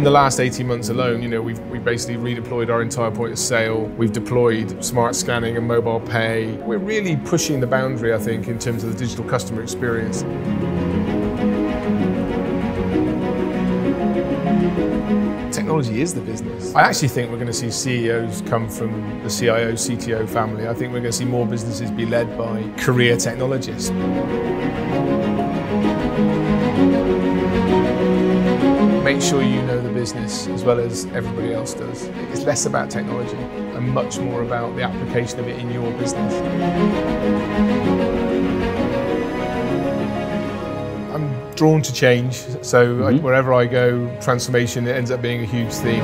In the last 18 months alone, you know, we've, we basically redeployed our entire point of sale. We've deployed smart scanning and mobile pay. We're really pushing the boundary, I think, in terms of the digital customer experience. Technology is the business. I actually think we're going to see CEOs come from the CIO, CTO family. I think we're going to see more businesses be led by career technologists. Make sure you know business as well as everybody else does. It's less about technology and much more about the application of it in your business. I'm drawn to change, so mm-hmm. wherever I go, transformation it ends up being a huge theme.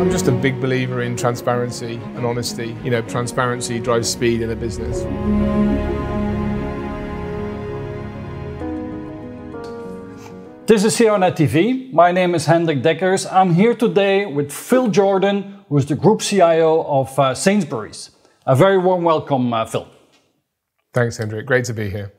I'm just a big believer in transparency and honesty. You know, transparency drives speed in a business. This is CIONet TV. My name is Hendrik Deckers. I'm here today with Phil Jordan, who is the Group CIO of uh, Sainsbury's. A very warm welcome, uh, Phil. Thanks, Hendrik. Great to be here.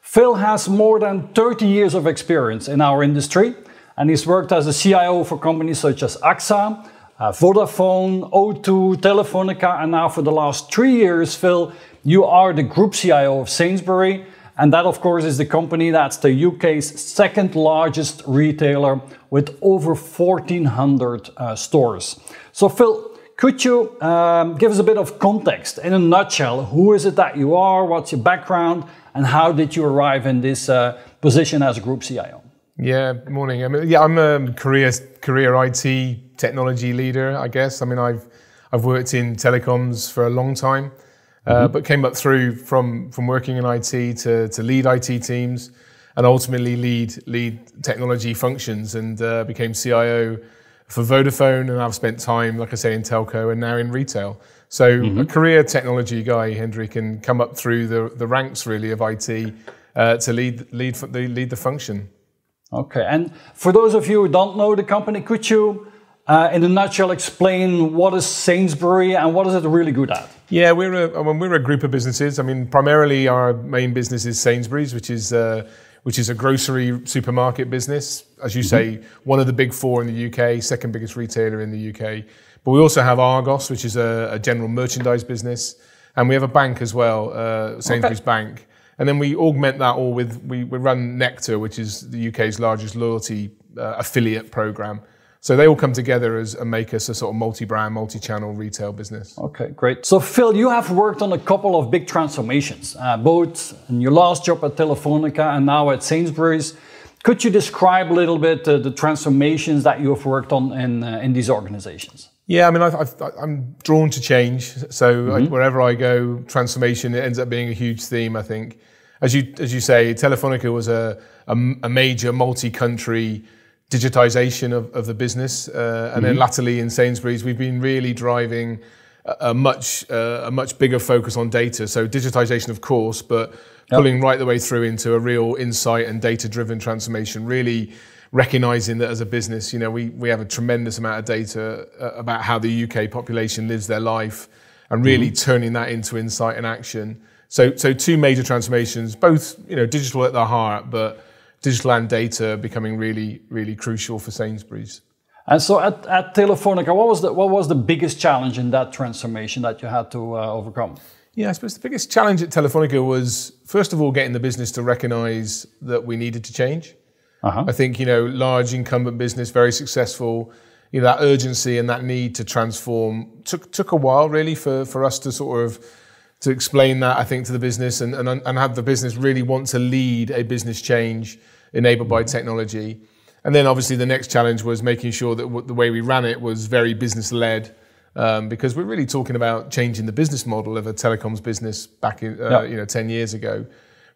Phil has more than 30 years of experience in our industry, and he's worked as a CIO for companies such as AXA, uh, Vodafone, O2, Telefonica, and now for the last three years, Phil, you are the Group CIO of Sainsbury and that, of course, is the company that's the UK's second largest retailer with over 1,400 uh, stores. So, Phil, could you um, give us a bit of context in a nutshell? Who is it that you are? What's your background? And how did you arrive in this uh, position as a group CIO? Yeah, morning. I mean, yeah, I'm a career career IT technology leader. I guess. I mean, I've I've worked in telecoms for a long time. Uh, mm-hmm. but came up through from from working in IT to, to lead IT teams and ultimately lead lead technology functions and uh, became CIO for Vodafone and I've spent time like I say in telco and now in retail. So mm-hmm. a career technology guy, Hendrik, can come up through the, the ranks really of IT uh, to lead lead the lead the function. Okay, and for those of you who don't know the company, could you uh, in a nutshell, explain what is Sainsbury and what is it really good at? Yeah, we're a, I mean, we're a group of businesses. I mean, primarily our main business is Sainsbury's, which is uh, which is a grocery supermarket business. As you mm-hmm. say, one of the big four in the UK, second biggest retailer in the UK. But we also have Argos, which is a, a general merchandise business, and we have a bank as well, uh, Sainsbury's okay. Bank. And then we augment that all with we, we run Nectar, which is the UK's largest loyalty uh, affiliate program. So they all come together as and make us a sort of multi-brand, multi-channel retail business. Okay, great. So Phil, you have worked on a couple of big transformations, uh, both in your last job at Telefonica and now at Sainsbury's. Could you describe a little bit uh, the transformations that you have worked on in uh, in these organizations? Yeah, I mean, I, am drawn to change. So mm-hmm. I, wherever I go, transformation it ends up being a huge theme. I think, as you as you say, Telefonica was a, a, a major multi-country digitization of, of the business. Uh, and mm-hmm. then latterly in Sainsbury's, we've been really driving a, a much uh, a much bigger focus on data. So digitization, of course, but yep. pulling right the way through into a real insight and data-driven transformation. Really recognizing that as a business, you know, we, we have a tremendous amount of data uh, about how the UK population lives their life and really mm-hmm. turning that into insight and action. So, so two major transformations, both, you know, digital at the heart, but digital and data becoming really, really crucial for Sainsbury's. And so at, at Telefonica, what was, the, what was the biggest challenge in that transformation that you had to uh, overcome? Yeah, I suppose the biggest challenge at Telefonica was, first of all, getting the business to recognize that we needed to change. Uh-huh. I think, you know, large incumbent business, very successful, you know, that urgency and that need to transform took, took a while really for, for us to sort of to explain that, I think, to the business and, and, and have the business really want to lead a business change enabled by technology. And then obviously the next challenge was making sure that w- the way we ran it was very business led. Um, because we're really talking about changing the business model of a telecoms business back in, uh, you know, 10 years ago,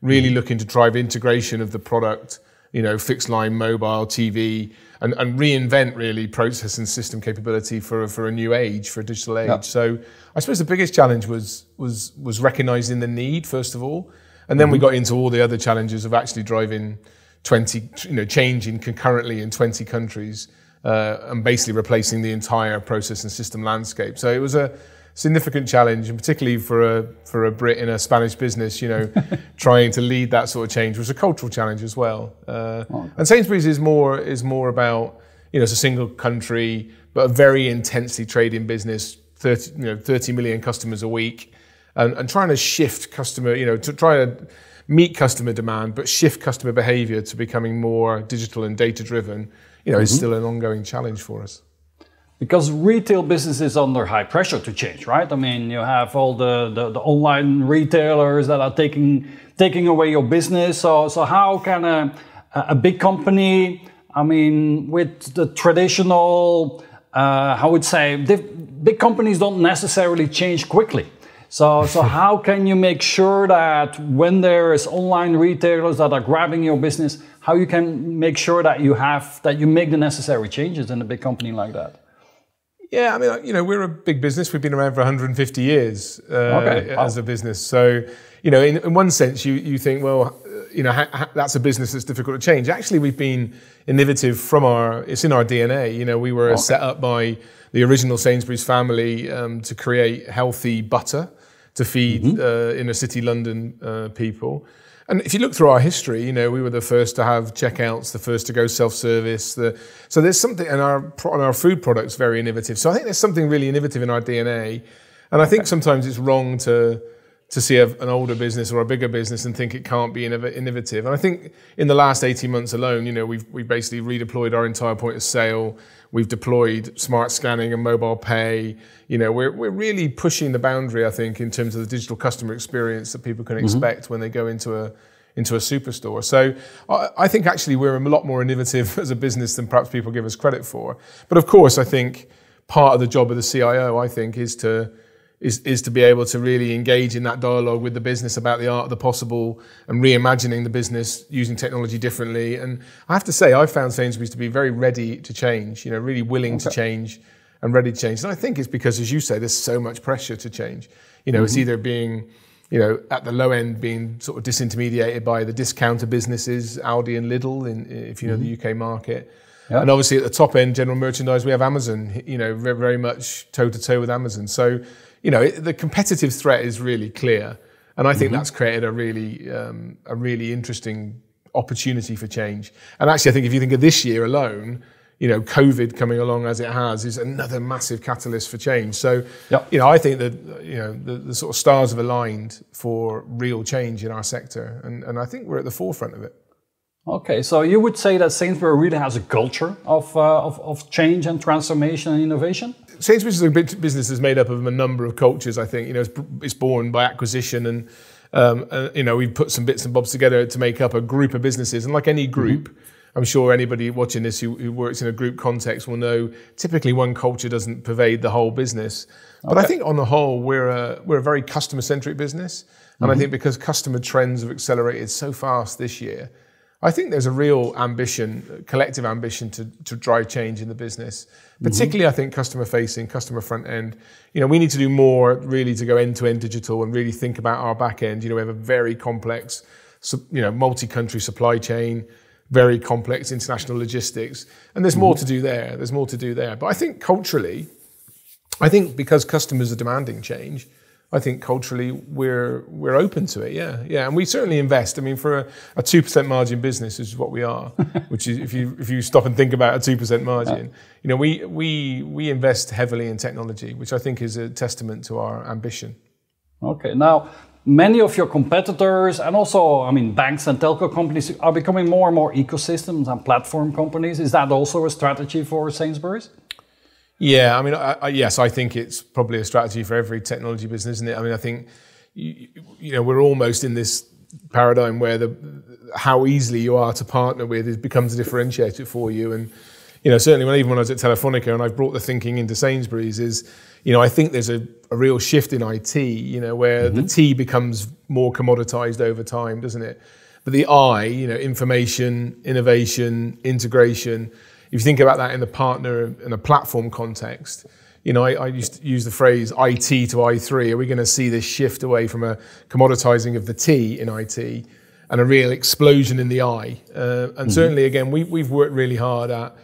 really looking to drive integration of the product, you know, fixed line, mobile, TV, and, and reinvent really process and system capability for, for a new age, for a digital age. So I suppose the biggest challenge was was was recognizing the need first of all, and then mm-hmm. we got into all the other challenges of actually driving 20, you know, changing concurrently in 20 countries uh, and basically replacing the entire process and system landscape. So it was a significant challenge, and particularly for a for a Brit in a Spanish business, you know, trying to lead that sort of change was a cultural challenge as well. Uh, okay. And Sainsbury's is more is more about you know it's a single country, but a very intensely trading business, 30 you know 30 million customers a week, and, and trying to shift customer you know to try to meet customer demand, but shift customer behavior to becoming more digital and data driven, you know, mm-hmm. is still an ongoing challenge for us because retail business is under high pressure to change, right? I mean, you have all the, the, the, online retailers that are taking taking away your business. So so how can a a big company, I mean, with the traditional, uh, how would say, big companies don't necessarily change quickly. So, so how can you make sure that when there is online retailers that are grabbing your business, how you can make sure that you have that you make the necessary changes in a big company like that? Yeah, I mean, you know, we're a big business. We've been around for 150 years uh, okay. as a business. So, you know, in, in, one sense, you, you think, well, you know, ha, ha, that's a business that's difficult to change. Actually, we've been innovative from our, it's in our DNA. You know, we were okay. set up by the original Sainsbury's family um, to create healthy butter to feed mm-hmm. uh, inner city London uh, people. And if you look through our history, you know, we were the first to have checkouts, the first to go self-service. The, so there's something, and our, and our food products very innovative. So I think there's something really innovative in our DNA. And I think sometimes it's wrong to, to see a, an older business or a bigger business and think it can't be innovative. And I think in the last 18 months alone, you know, we've, we've basically redeployed our entire point of sale. We've deployed smart scanning and mobile pay. You know, we're, we're really pushing the boundary, I think, in terms of the digital customer experience that people can mm-hmm. expect when they go into a into a superstore. So I, I think actually we're a lot more innovative as a business than perhaps people give us credit for. But of course, I think part of the job of the CIO, I think, is to is, is to be able to really engage in that dialogue with the business about the art of the possible and reimagining the business using technology differently. And I have to say, I found Sainsbury's to be very ready to change, you know, really willing okay. to change and ready to change. And I think it's because, as you say, there's so much pressure to change. You know, mm-hmm. it's either being, you know, at the low end being sort of disintermediated by the discounter businesses, Aldi and Lidl, in, if you know mm-hmm. the UK market. And obviously at the top end, general merchandise, we have Amazon, you know, very, very much toe to toe with Amazon. So you know, it, the competitive threat is really clear, and I think mm-hmm. that's created a really um, a really interesting opportunity for change. And actually, I think if you think of this year alone, you know, COVID coming along as it has is another massive catalyst for change. So, yep. you know, I think that you know the, the, sort of stars have aligned for real change in our sector, and, and I think we're at the forefront of it. Okay, so you would say that Sainsbury really has a culture of, uh, of, of change and transformation and innovation? Sainsbury's is a business that's made up of a number of cultures. I think you know it's, it's born by acquisition, and um, uh, you know we've put some bits and bobs together to make up a group of businesses. And like any mm-hmm. group, mm-hmm. I'm sure anybody watching this who, who, works in a group context will know typically one culture doesn't pervade the whole business. But okay. I think on the whole we're a we're a very customer centric business, and mm-hmm. I think because customer trends have accelerated so fast this year I think there's a real ambition, collective ambition to, to drive change in the business, mm-hmm. particularly mm-hmm. I think customer facing, customer front end. You know, we need to do more really to go end to end digital and really think about our back end. You know, we have a very complex, you know, multi country supply chain, very complex international logistics, and there's mm-hmm. more to do there. There's more to do there. But I think culturally, I think because customers are demanding change, I think culturally we're we're open to it. Yeah, yeah, and we certainly invest. I mean, for a two percent margin business, which is what we are, which is if you if you stop and think about a two percent margin, yeah. you know, we we we invest heavily in technology, which I think is a testament to our ambition. Okay, now many of your competitors and also, I mean, banks and telco companies are becoming more and more ecosystems and platform companies. Is that also a strategy for Sainsbury's? Yeah, I mean, I, I, yes, I think it's probably a strategy for every technology business, isn't it? I mean, I think you, you know we're almost in this paradigm where the how easily you are to partner with it becomes a differentiator for you. And you know, certainly when even when I was at Telefonica and I've brought the thinking into Sainsbury's is, you know, I think there's a, a real shift in IT, you know, where mm-hmm. the T becomes more commoditized over time, doesn't it? But the I, you know, information, innovation, integration if you think about that in the partner and a platform context, you know, I, I, used to use the phrase IT to I3. Are we going to see this shift away from a commoditizing of the T in IT and a real explosion in the I? Uh, and mm-hmm. certainly, again, we, we've worked really hard at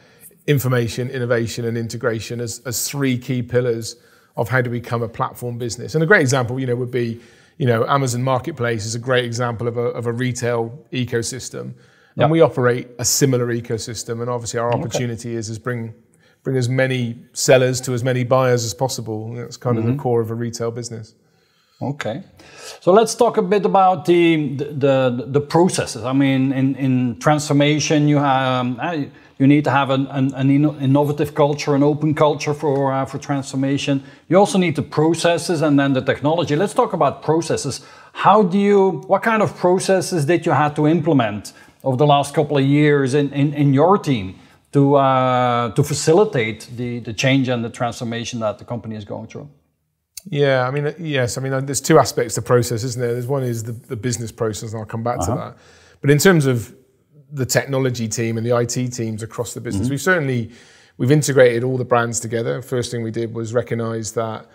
information, innovation, and integration as, as three key pillars of how to become a platform business. And a great example, you know, would be, you know, Amazon Marketplace is a great example of a, of a retail ecosystem. Yep. And we operate a similar ecosystem. And obviously our opportunity okay. is, is bring bring as many sellers to as many buyers as possible. That's kind mm-hmm. of the mm-hmm. core of a retail business. Okay, so let's talk a bit about the the, the processes. I mean, in, in transformation, you have um, you need to have an, an, an, innovative culture, an open culture for uh, for transformation. You also need the processes and then the technology. Let's talk about processes. How do you? What kind of processes did you have to implement over the last couple of years in, in, in your team to uh, to facilitate the the change and the transformation that the company is going through? Yeah, I mean, uh, yes, I mean, uh, there's two aspects to process, isn't there? There's one is the, the business process, and I'll come back uh-huh. to that. But in terms of the technology team and the IT teams across the business, mm-hmm. we've certainly we've integrated all the brands together. First thing we did was recognise that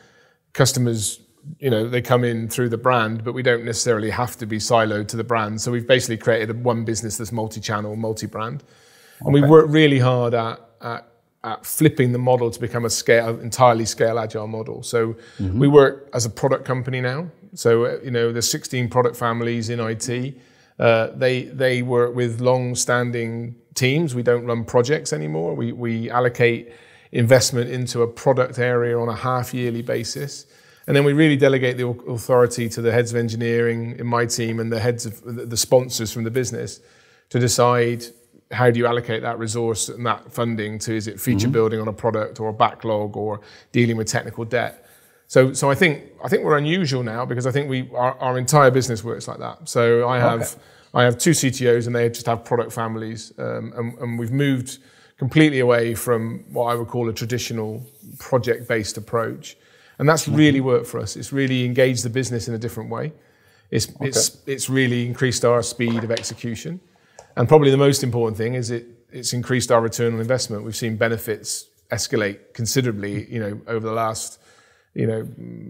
customers, you know, they come in through the brand, but we don't necessarily have to be siloed to the brand. So we've basically created a one business that's multi-channel, multi-brand, okay. and we work really hard at, at at flipping the model to become a scale, entirely scale agile model. So mm-hmm. we work as a product company now. So uh, you know, there's 16 product families in IT. Uh, they they work with long-standing teams. We don't run projects anymore. We we allocate investment into a product area on a half-yearly basis. And then we really delegate the authority to the heads of engineering in my team and the heads of the sponsors from the business to decide how do you allocate that resource and that funding to is it feature mm-hmm. building on a product or a backlog or dealing with technical debt so so i think i think we're unusual now because i think we our, our entire business works like that so i have okay. i have two ctos and they just have product families um, and, and we've moved completely away from what i would call a traditional project based approach and that's mm-hmm. really worked for us it's really engaged the business in a different way it's, okay. it's, it's really increased our speed of execution and probably the most important thing is it, it's increased our return on investment. We've seen benefits escalate considerably, you know, over the last, you know,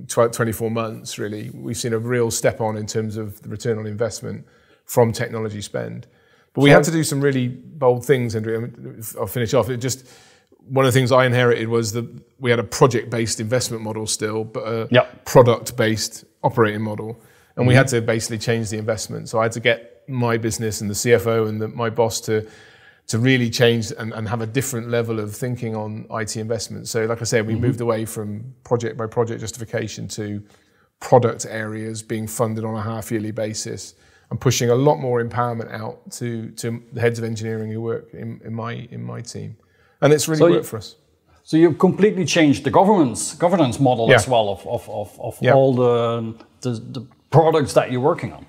12, 24 months, really. We've seen a real step on in terms of the return on investment from technology spend. But we so, had to do some really bold things, Andrew. I'll finish off. It just, one of the things I inherited was that we had a project-based investment model still, but a yep. product-based operating model. And mm-hmm. we had to basically change the investment. So I had to get my business and the CFO and the, my boss to to really change and, and, have a different level of thinking on IT investment. So, like I said, we mm-hmm. moved away from project by project justification to product areas being funded on a half yearly basis and pushing a lot more empowerment out to, to the heads of engineering who work in, in my in my team. And it's really so worked you, for us. So you've completely changed the governance governance model yeah. as well of, of, of, of yeah. all the, the, the products that you're working on.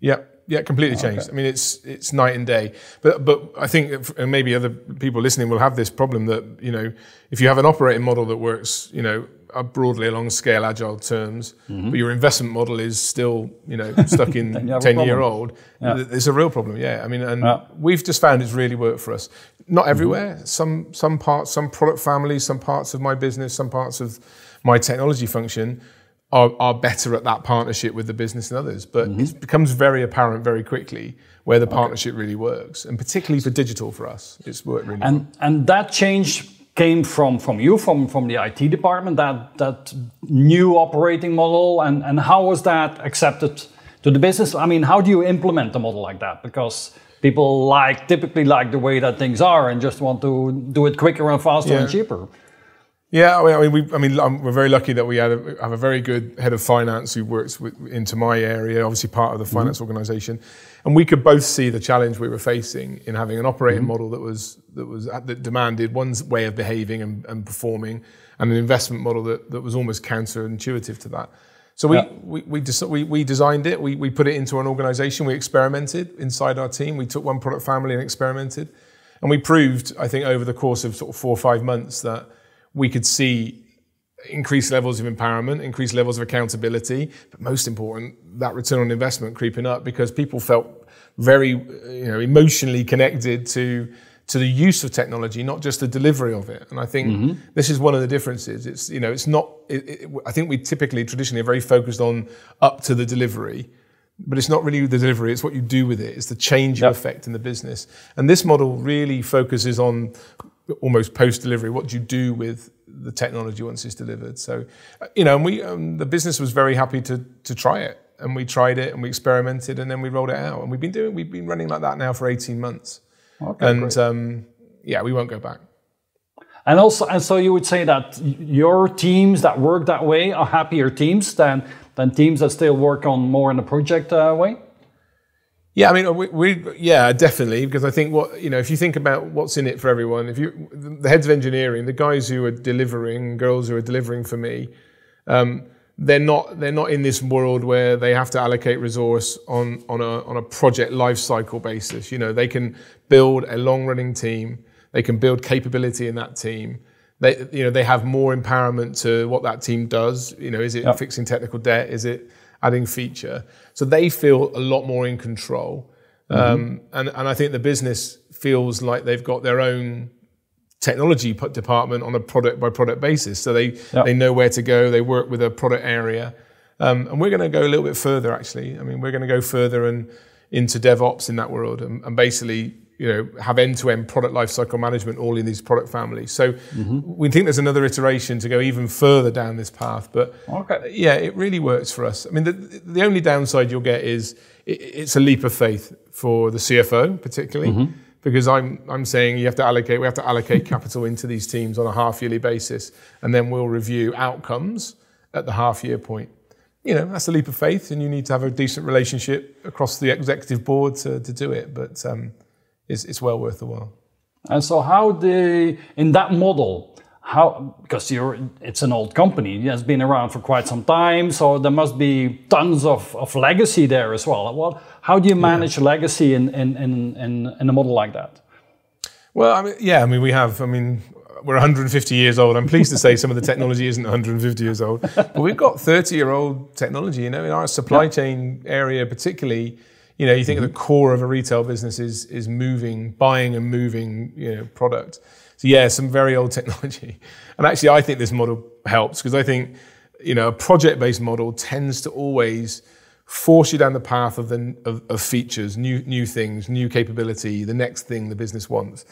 Yeah. Yeah, completely changed. Okay. I mean, it's it's night and day. But but I think and maybe other people listening will have this problem that you know if you have an operating model that works, you know, broadly along scale agile terms, mm-hmm. but your investment model is still you know stuck in ten year old, yeah. it's a real problem. Yeah, I mean, and yeah. we've just found it's really worked for us. Not mm-hmm. everywhere. Some some parts, some product families, some parts of my business, some parts of my technology function are, are better at that partnership with the business than others. But mm-hmm. it becomes very apparent very quickly where the partnership okay. really works, and particularly for digital for us, it's worked really. And well. and that change came from from you from from the IT department that that new operating model and and how was that accepted to the business? I mean, how do you implement a model like that? Because people like typically like the way that things are and just want to do it quicker and faster yeah. and cheaper. Yeah, I mean, we, I mean, um, we're very lucky that we have a, have a very good head of finance who works with, into my area, obviously part of the finance mm-hmm. organisation, and we could both see the challenge we were facing in having an operating mm-hmm. model that was that was that demanded one way of behaving and, and, performing, and an investment model that, that was almost counterintuitive to that. So we yeah. we, we, we, we, designed it, we, we put it into an organisation, we experimented inside our team, we took one product family and experimented, and we proved, I think, over the course of sort of four or five months that we could see increased levels of empowerment, increased levels of accountability, but most important, that return on investment creeping up because people felt very, you know, emotionally connected to to the use of technology, not just the delivery of it. And I think mm-hmm. this is one of the differences. It's you know, it's not. It, it, I think we typically traditionally are very focused on up to the delivery. But it's not really the delivery, it's what you do with it. It's the change you yep. effect in the business. And this model really focuses on almost post delivery. What do you do with the technology once it's delivered? So, you know, and we um, the business was very happy to to try it, and we tried it and we experimented, and then we rolled it out, and we've been doing we've been running like that now for eighteen months, okay, and um, yeah, we won't go back. And also, and so you would say that your teams that work that way are happier teams than than teams that still work on more in a project uh, way. Yeah, I mean, we, we, yeah, definitely, because I think what you know, if you think about what's in it for everyone, if you the heads of engineering, the guys who are delivering, girls who are delivering for me, um, they're not they're not in this world where they have to allocate resource on on a on a project life cycle basis. You know, they can build a long running team, they can build capability in that team. They you know they have more empowerment to what that team does. You know, is it yep. fixing technical debt? Is it adding feature. So they feel a lot more in control. Mm-hmm. Um, and, and I think the business feels like they've got their own technology department on a product by product basis. So they, yep. they know where to go, they work with a product area. Um, and we're going to go a little bit further, actually. I mean, we're going to go further and into DevOps in that world and, and basically you know, have end-to-end product lifecycle management all in these product families. So mm-hmm. we think there's another iteration to go even further down this path. But okay. yeah, it really works for us. I mean, the, the only downside you'll get is it, it's a leap of faith for the CFO, particularly. Mm-hmm. Because I'm, I'm saying you have to allocate, we have to allocate capital into these teams on a half yearly basis, and then we'll review outcomes at the half year point you know, that's a leap of faith, and you need to have a decent relationship across the executive board to, to do it. But um, it's, it's well worth the while. And so, how the in that model, how because you're it's an old company, it has been around for quite some time, so there must be tons of, of legacy there as well. Well, how do you manage yeah. legacy in, in, in, in, in a model like that? Well, I mean, yeah, I mean, we have, I mean, we're 150 years old. I'm pleased to say some of the technology isn't 150 years old, but we've got 30 year old technology. You know, in our supply yeah. chain area, particularly, you know, you think mm-hmm. of the core of a retail business is is moving, buying and moving, you know, product. So yeah, some very old technology. And actually, I think this model helps because I think, you know, a project-based model tends to always force you down the path of the of, of features, new new things, new capability, the next thing the business wants.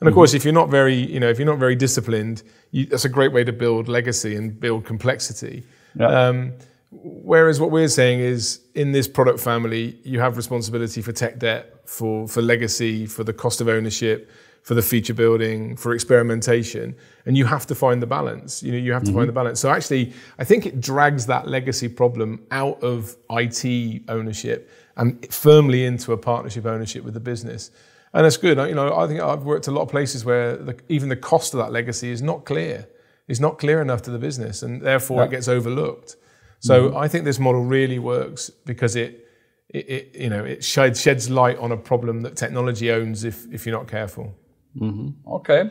And of mm-hmm. course, if you're not very, you know, if you're not very disciplined, you, that's a great way to build legacy and build complexity. Yeah. Um, Whereas what we're saying is in this product family, you have responsibility for tech debt, for, for legacy, for the cost of ownership, for the feature building, for experimentation, and you have to find the balance. You know, you have to mm-hmm. find the balance. So actually, I think it drags that legacy problem out of IT ownership and firmly into a partnership ownership with the business. And that's good. You know, I think I've worked a lot of places where the, even the cost of that legacy is not clear. It's not clear enough to the business, and therefore yeah. it gets overlooked. So mm-hmm. I think this model really works because it, it, it, you know, it sheds, sheds light on a problem that technology owns if, if you're not careful. Mm-hmm. Okay,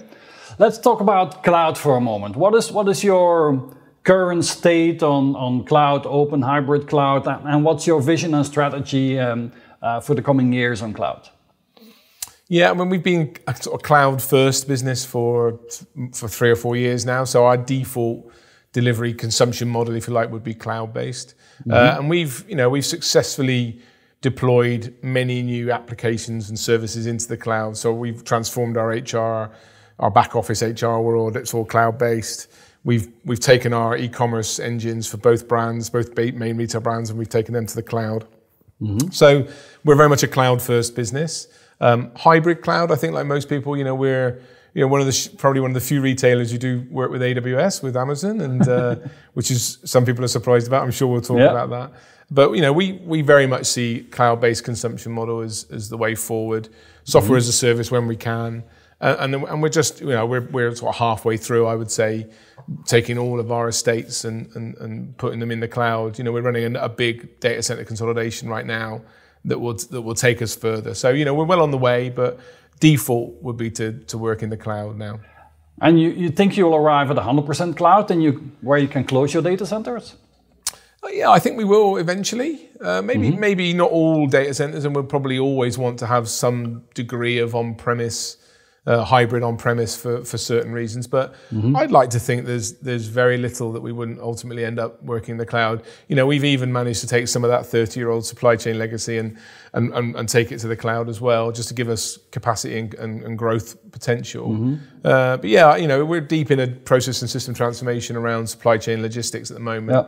let's talk about cloud for a moment. What is what is your current state on on cloud, open hybrid cloud, and what's your vision and strategy um, uh, for the coming years on cloud? Yeah, I mean we've been a sort of cloud first business for for three or four years now. So our default delivery consumption model, if you like, would be cloud based. Mm-hmm. Uh, and we've, you know, we've successfully deployed many new applications and services into the cloud. So we've transformed our HR, our back office HR world. It's all cloud based. We've we've taken our e-commerce engines for both brands, both main retail brands, and we've taken them to the cloud. Mm-hmm. So we're very much a cloud first business. Um, hybrid cloud, I think, like most people, you know, we're you know, one of the probably one of the few retailers who do work with AWS with Amazon, and uh, which is some people are surprised about. I'm sure we'll talk about that. But you know, we we very much see cloud-based consumption model as as the way forward. Software mm-hmm. as a service when we can, uh, and and we're just you know we're we're sort of halfway through. I would say taking all of our estates and, and, and putting them in the cloud. You know, we're running a, a big data center consolidation right now that will that will take us further. So you know, we're well on the way, but default would be to, to work in the cloud now. And you, you think you'll arrive at 100% cloud and you, where you can close your data centers? Uh, yeah, I think we will eventually. Uh, maybe mm-hmm. maybe not all data centers, and we'll probably always want to have some degree of on-premise uh, hybrid on premise for, for certain reasons. But mm-hmm. I'd like to think there's there's very little that we wouldn't ultimately end up working in the cloud. You know, we've even managed to take some of that 30 year old supply chain legacy and, and, and, and, take it to the cloud as well, just to give us capacity and, and, and growth potential. Mm-hmm. Uh, but yeah, you know, we're deep in a process and system transformation around supply chain logistics at the moment.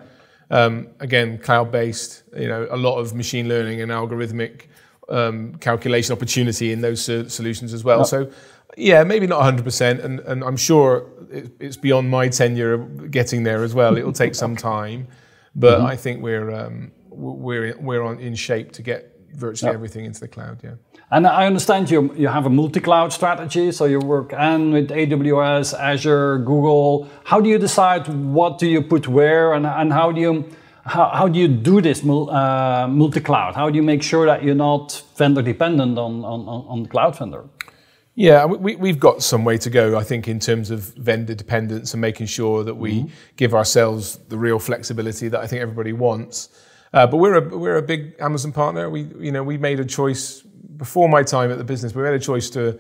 Um, again, cloud based, you know, a lot of machine learning and algorithmic um, calculation opportunity in those solutions as well. So yeah, maybe not 100%, and, and I'm sure it, it's beyond my tenure getting there as well. It'll take some time, but mm-hmm. I think we're um, we're we're on in shape to get virtually everything into the cloud. Yeah. And I understand you you have a multi-cloud strategy, so you work and with AWS, Azure, Google. How do you decide what do you put where, and, and how do you how, how do you do this uh, multi-cloud? How do you make sure that you're not vendor dependent on on, on the cloud vendor? Yeah, we, we've got some way to go, I think, in terms of vendor dependence and making sure that we mm-hmm. give ourselves the real flexibility that I think everybody wants. Uh, but we're a we're a big Amazon partner. We you know we made a choice before my time at the business. We made a choice to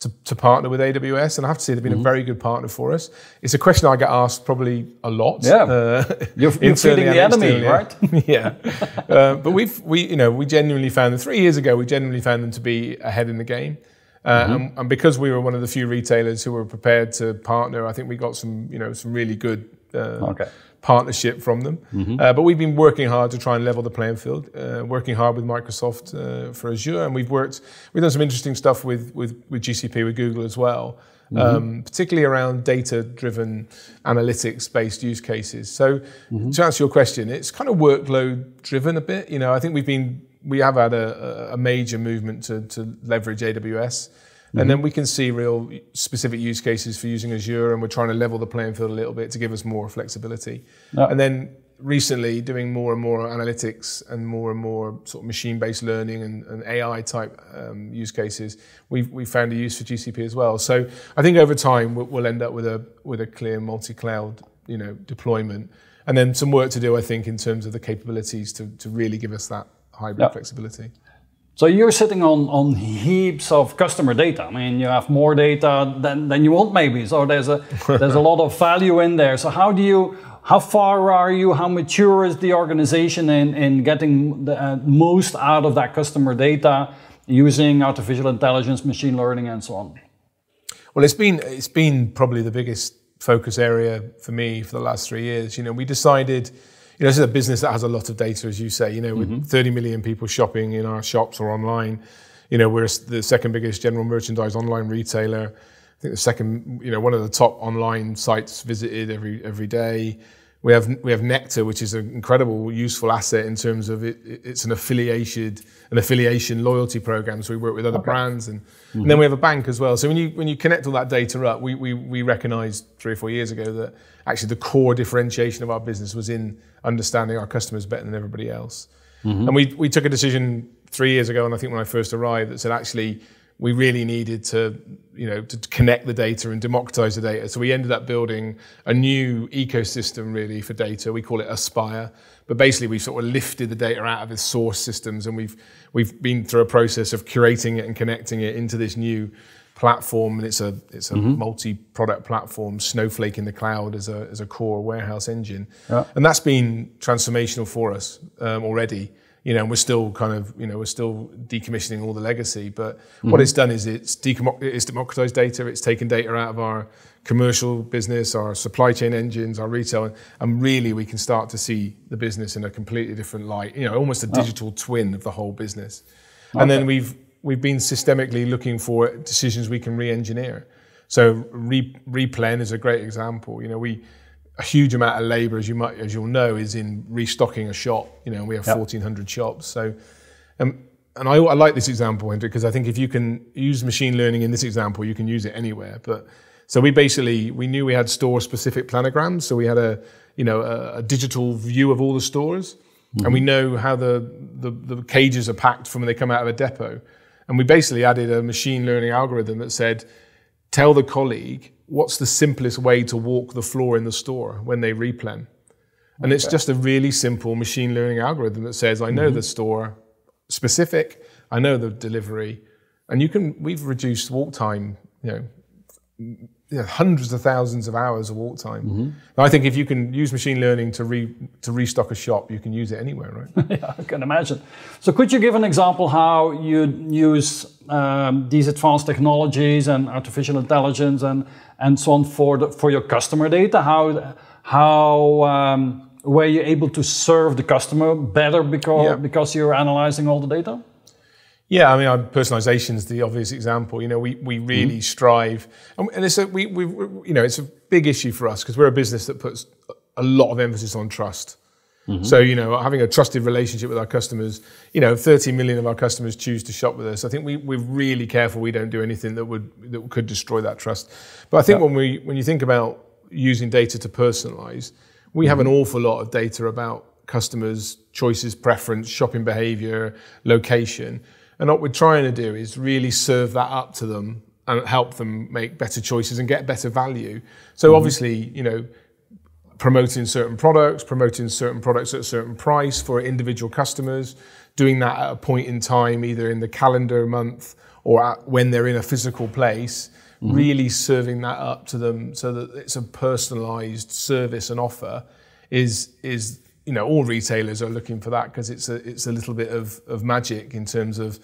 to, to partner with AWS, and I have to say they've been mm-hmm. a very good partner for us. It's a question I get asked probably a lot. Yeah, uh, you're, you're feeding the enemy, right? yeah, uh, but we've we you know we genuinely found them three years ago. We genuinely found them to be ahead in the game. Uh, mm-hmm. and, and, because we were one of the few retailers who were prepared to partner, I think we got some, you know, some really good uh, okay. Partnership from them. Mm-hmm. Uh, but we've been working hard to try and level the playing field, uh, working hard with Microsoft uh, for Azure, and we've worked, we've done some interesting stuff with with, with GCP, with Google as well. Mm-hmm. Um, particularly around data-driven, analytics-based use cases. So, mm-hmm. to answer your question, it's kind of workload-driven a bit. You know, I think we've been we have had a, a major movement to, to leverage AWS. Mm-hmm. And then we can see real specific use cases for using Azure, and we're trying to level the playing field a little bit to give us more flexibility. And then recently, doing more and more analytics and more and more sort of machine-based learning and, and AI type um, use cases, we've we found a use for GCP as well. So I think over time we'll, we'll end up with a with a clear multi-cloud, you know, deployment, and then some work to do, I think, in terms of the capabilities to to really give us that hybrid yep. flexibility. So you're sitting on, on heaps of customer data. I mean, you have more data than, than you want maybe. So there's a there's a lot of value in there. So how do you how far are you? How mature is the organization in, in getting the uh, most out of that customer data using artificial intelligence, machine learning, and so on? Well, it's been it's been probably the biggest focus area for me for the last three years. You know, we decided you know, this is a business that has a lot of data, as you say. You know, with mm-hmm. 30 million people shopping in our shops or online, you know, we're the second biggest general merchandise online retailer. I think the second, you know, one of the top online sites visited every every day. We have we have Nectar, which is an incredible, useful asset in terms of it. It's an affiliated an affiliation loyalty program. So we work with other okay. brands, and, mm-hmm. and then we have a bank as well. So when you when you connect all that data up, we we we recognised three or four years ago that actually the core differentiation of our business was in understanding our customers better than everybody else. Mm-hmm. And we, we took a decision three years ago, and I think when I first arrived, that said actually we really needed to, you know, to connect the data and democratize the data. So we ended up building a new ecosystem really for data. We call it Aspire. But basically, we sort of lifted the data out of its source systems, and we've we've been through a process of curating it and connecting it into this new platform, and it's a it's a mm-hmm. multi-product platform. Snowflake in the cloud as a as a core warehouse engine, yeah. and that's been transformational for us um, already. You know, and we're still kind of you know we're still decommissioning all the legacy, but mm-hmm. what it's done is it's it's democratized data. It's taken data out of our commercial business, our supply chain engines, our retail, and really we can start to see the business in a completely different light. You know, almost a digital oh. twin of the whole business. Okay. And then we've we've been systemically looking for decisions we can re-engineer. So re- replen is a great example. You know, we a huge amount of labour, as you might as you'll know, is in restocking a shop. You know, we have yep. 1,400 shops. So, um, and I, I, like this example, Hendrik, because I think if you can use machine learning in this example, you can use it anywhere. But so we basically we knew we had store specific planograms. So we had a you know a, a digital view of all the stores, mm-hmm. and we know how the, the the cages are packed from when they come out of a depot. And we basically added a machine learning algorithm that said, tell the colleague what's the simplest way to walk the floor in the store when they replen. And okay. it's just a really simple machine learning algorithm that says, I know mm-hmm. the store specific, I know the delivery, and you can. We've reduced walk time you know, you know, hundreds of thousands of hours of walk time. Mm-hmm. I think if you can use machine learning to re, to restock a shop, you can use it anywhere, right? yeah, I can imagine. So, could you give an example how you'd use um, these advanced technologies and artificial intelligence and and so on for the, for your customer data? How how um, were you able to serve the customer better because yeah. because you're analyzing all the data? Yeah, I mean, personalization is the obvious example. You know, we, we really mm-hmm. strive, and it's a we, we you know it's a big issue for us because we're a business that puts a lot of emphasis on trust. Mm-hmm. So you know, having a trusted relationship with our customers. You know, 30 million of our customers choose to shop with us. I think we, we're really careful we don't do anything that would that could destroy that trust. But I think yeah. when we when you think about using data to personalize, we mm-hmm. have an mm-hmm. awful lot of data about customers' choices, preference, shopping behavior, location and what we're trying to do is really serve that up to them and help them make better choices and get better value. So mm-hmm. obviously, you know, promoting certain products, promoting certain products at a certain price for individual customers, doing that at a point in time, either in the calendar month or when they're in a physical place, mm-hmm. really serving that up to them so that it's a personalized service and offer is is you know, all retailers are looking for that because it's a it's a little bit of, of magic in terms of,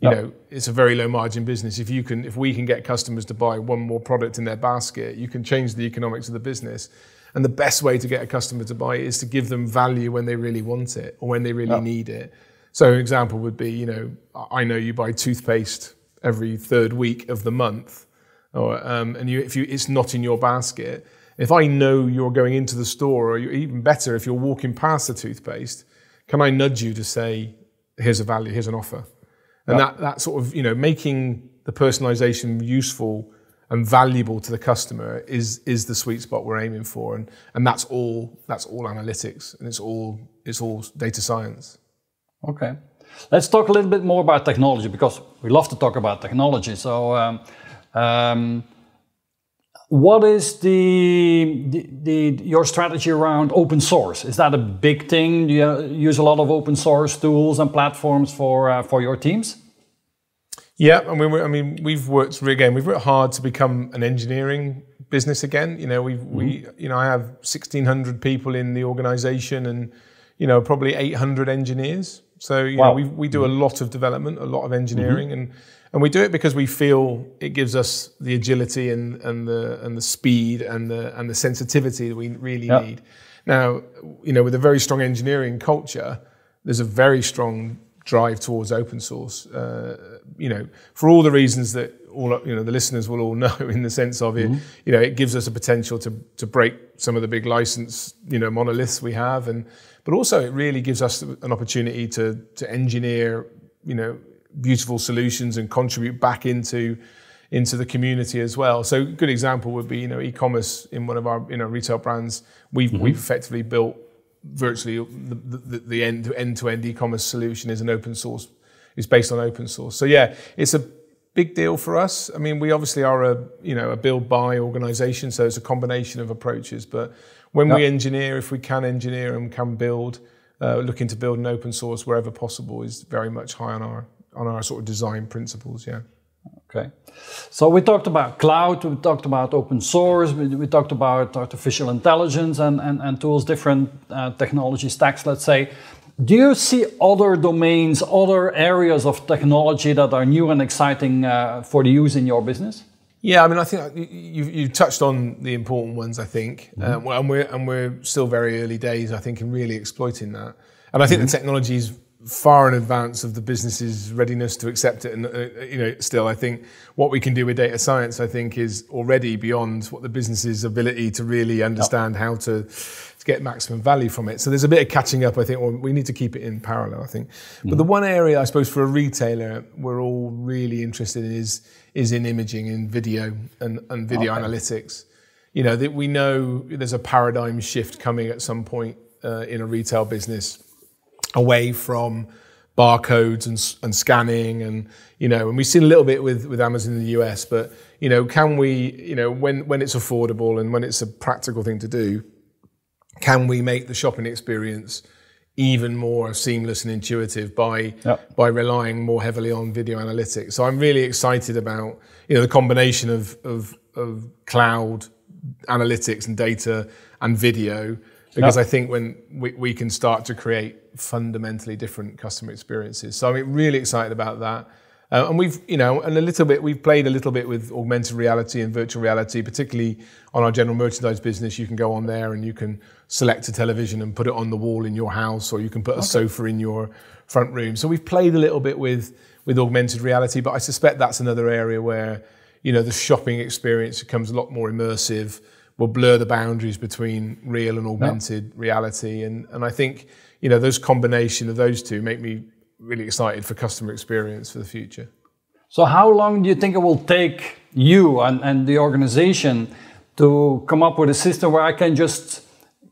you yep. know, it's a very low margin business. If you can, if we can get customers to buy one more product in their basket, you can change the economics of the business. And the best way to get a customer to buy is to give them value when they really want it or when they really yep. need it. So an example would be, you know, I know you buy toothpaste every third week of the month, or um, and you if you it's not in your basket if I know you're going into the store, or even better, if you're walking past the toothpaste, can I nudge you to say, here's a value, here's an offer? And that, that sort of, you know, making the personalization useful and valuable to the customer is is the sweet spot we're aiming for. And and that's all that's all analytics and it's all it's all data science. Okay. Let's talk a little bit more about technology because we love to talk about technology. So um, um, what is the, the, the, your strategy around open source? Is that a big thing? Do you use a lot of open source tools and platforms for uh, for your teams? Yeah, I mean, I mean, we've worked again. We've worked hard to become an engineering business again. You know, we mm-hmm. we you know I have sixteen hundred people in the organisation, and you know probably eight hundred engineers. So you wow. know we we do a mm-hmm. lot of development, a lot of engineering, mm-hmm. and and we do it because we feel it gives us the agility and, and the and the speed and the and the sensitivity that we really yep. need. Now, you know, with a very strong engineering culture, there's a very strong drive towards open source. Uh, you know, for all the reasons that all you know the listeners will all know, in the sense of it, mm-hmm. you know, it gives us a potential to to break some of the big license you know monoliths we have, and but also it really gives us an opportunity to to engineer you know beautiful solutions and contribute back into into the community as well. So a good example would be you know e-commerce in one of our you know retail brands. We've mm-hmm. we've effectively built virtually the, the, the end end to end e-commerce solution is an open source is based on open source. So yeah, it's a big deal for us. I mean, we obviously are a you know a build buy organization, so it's a combination of approaches. But when yep. we engineer, if we can engineer and can build, uh, looking to build an open source wherever possible is very much high on our on our sort of design principles. Yeah. Okay. So we talked about cloud, we talked about open source, we, we talked about artificial intelligence and, and, and tools, different uh, technology stacks, let's say. Do you see other domains, other areas of technology that are new and exciting uh, for the use in your business? Yeah, I mean, I think you you touched on the important ones. I think, mm-hmm. um, and we're and we're still very early days. I think in really exploiting that, and I think mm-hmm. the technology is far in advance of the business's readiness to accept it. And uh, you know, still, I think what we can do with data science, I think, is already beyond what the business's ability to really understand yep. how to, get maximum value from it. So there's a bit of catching up. I think, or we need to keep it in parallel. I think. Mm. But the one area, I suppose, for a retailer, we're all really interested in is is in imaging, in video, and, and video okay. analytics. You know that we know there's a paradigm shift coming at some point uh, in a retail business away from barcodes and, and scanning and you know and we've seen a little bit with with Amazon in the US but you know can we you know when when it's affordable and when it's a practical thing to do can we make the shopping experience even more seamless and intuitive by yep. by relying more heavily on video analytics. So I'm really excited about you know the combination of of, of cloud analytics and data and video because yep. I think when we, we can start to create fundamentally different customer experiences. So I'm really excited about that. Uh, and we've, you know, and a little bit, we've played a little bit with augmented reality and virtual reality, particularly on our general merchandise business. You can go on there and you can select a television and put it on the wall in your house, or you can put a okay. sofa in your front room. So we've played a little bit with, with augmented reality, but I suspect that's another area where, you know, the shopping experience becomes a lot more immersive, will blur the boundaries between real and augmented reality. And, and I think, you know, those combination of those two make me really excited for customer experience for the future. So, how long do you think it will take you and, and the organization to come up with a system where I can just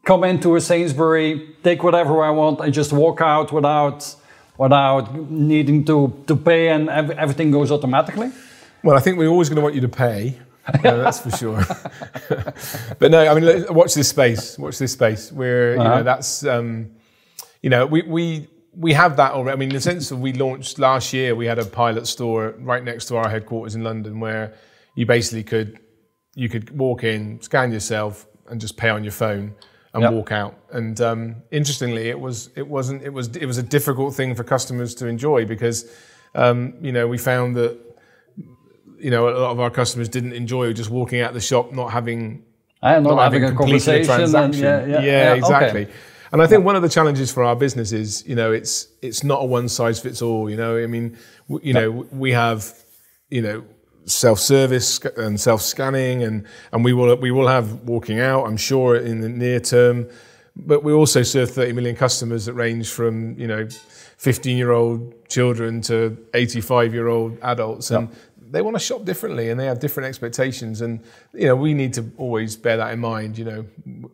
come into a Sainsbury, take whatever I want, and just walk out without without needing to, to pay and everything goes automatically? Well, I think we're always going to want you to pay. that's for sure. but no, I mean, watch this space. Watch this space. Where uh -huh. you know uh-huh. that's um, you know we we we have that already. I mean, in the sense of we launched last year, we had a pilot store right next to our headquarters in London where you basically could you could walk in, scan yourself, and just pay on your phone and yep. walk out. And um, interestingly, it was it wasn't it was it was a difficult thing for customers to enjoy because um, you know we found that you know a lot of our customers didn't enjoy just walking out of the shop, not having and not, not having, having a conversation. And yeah, yeah, yeah, exactly. Okay. And I think one of the challenges for our business is, you know, it's it's not a one size fits all. You know, I mean, you know, we have, you know, self service and self scanning, and and we will we will have walking out. I'm sure in the near term, but we also serve 30 million customers that range from you know 15 year old children to 85 year old adults, and they want to shop differently and they have different expectations and you know we need to always bear that in mind you know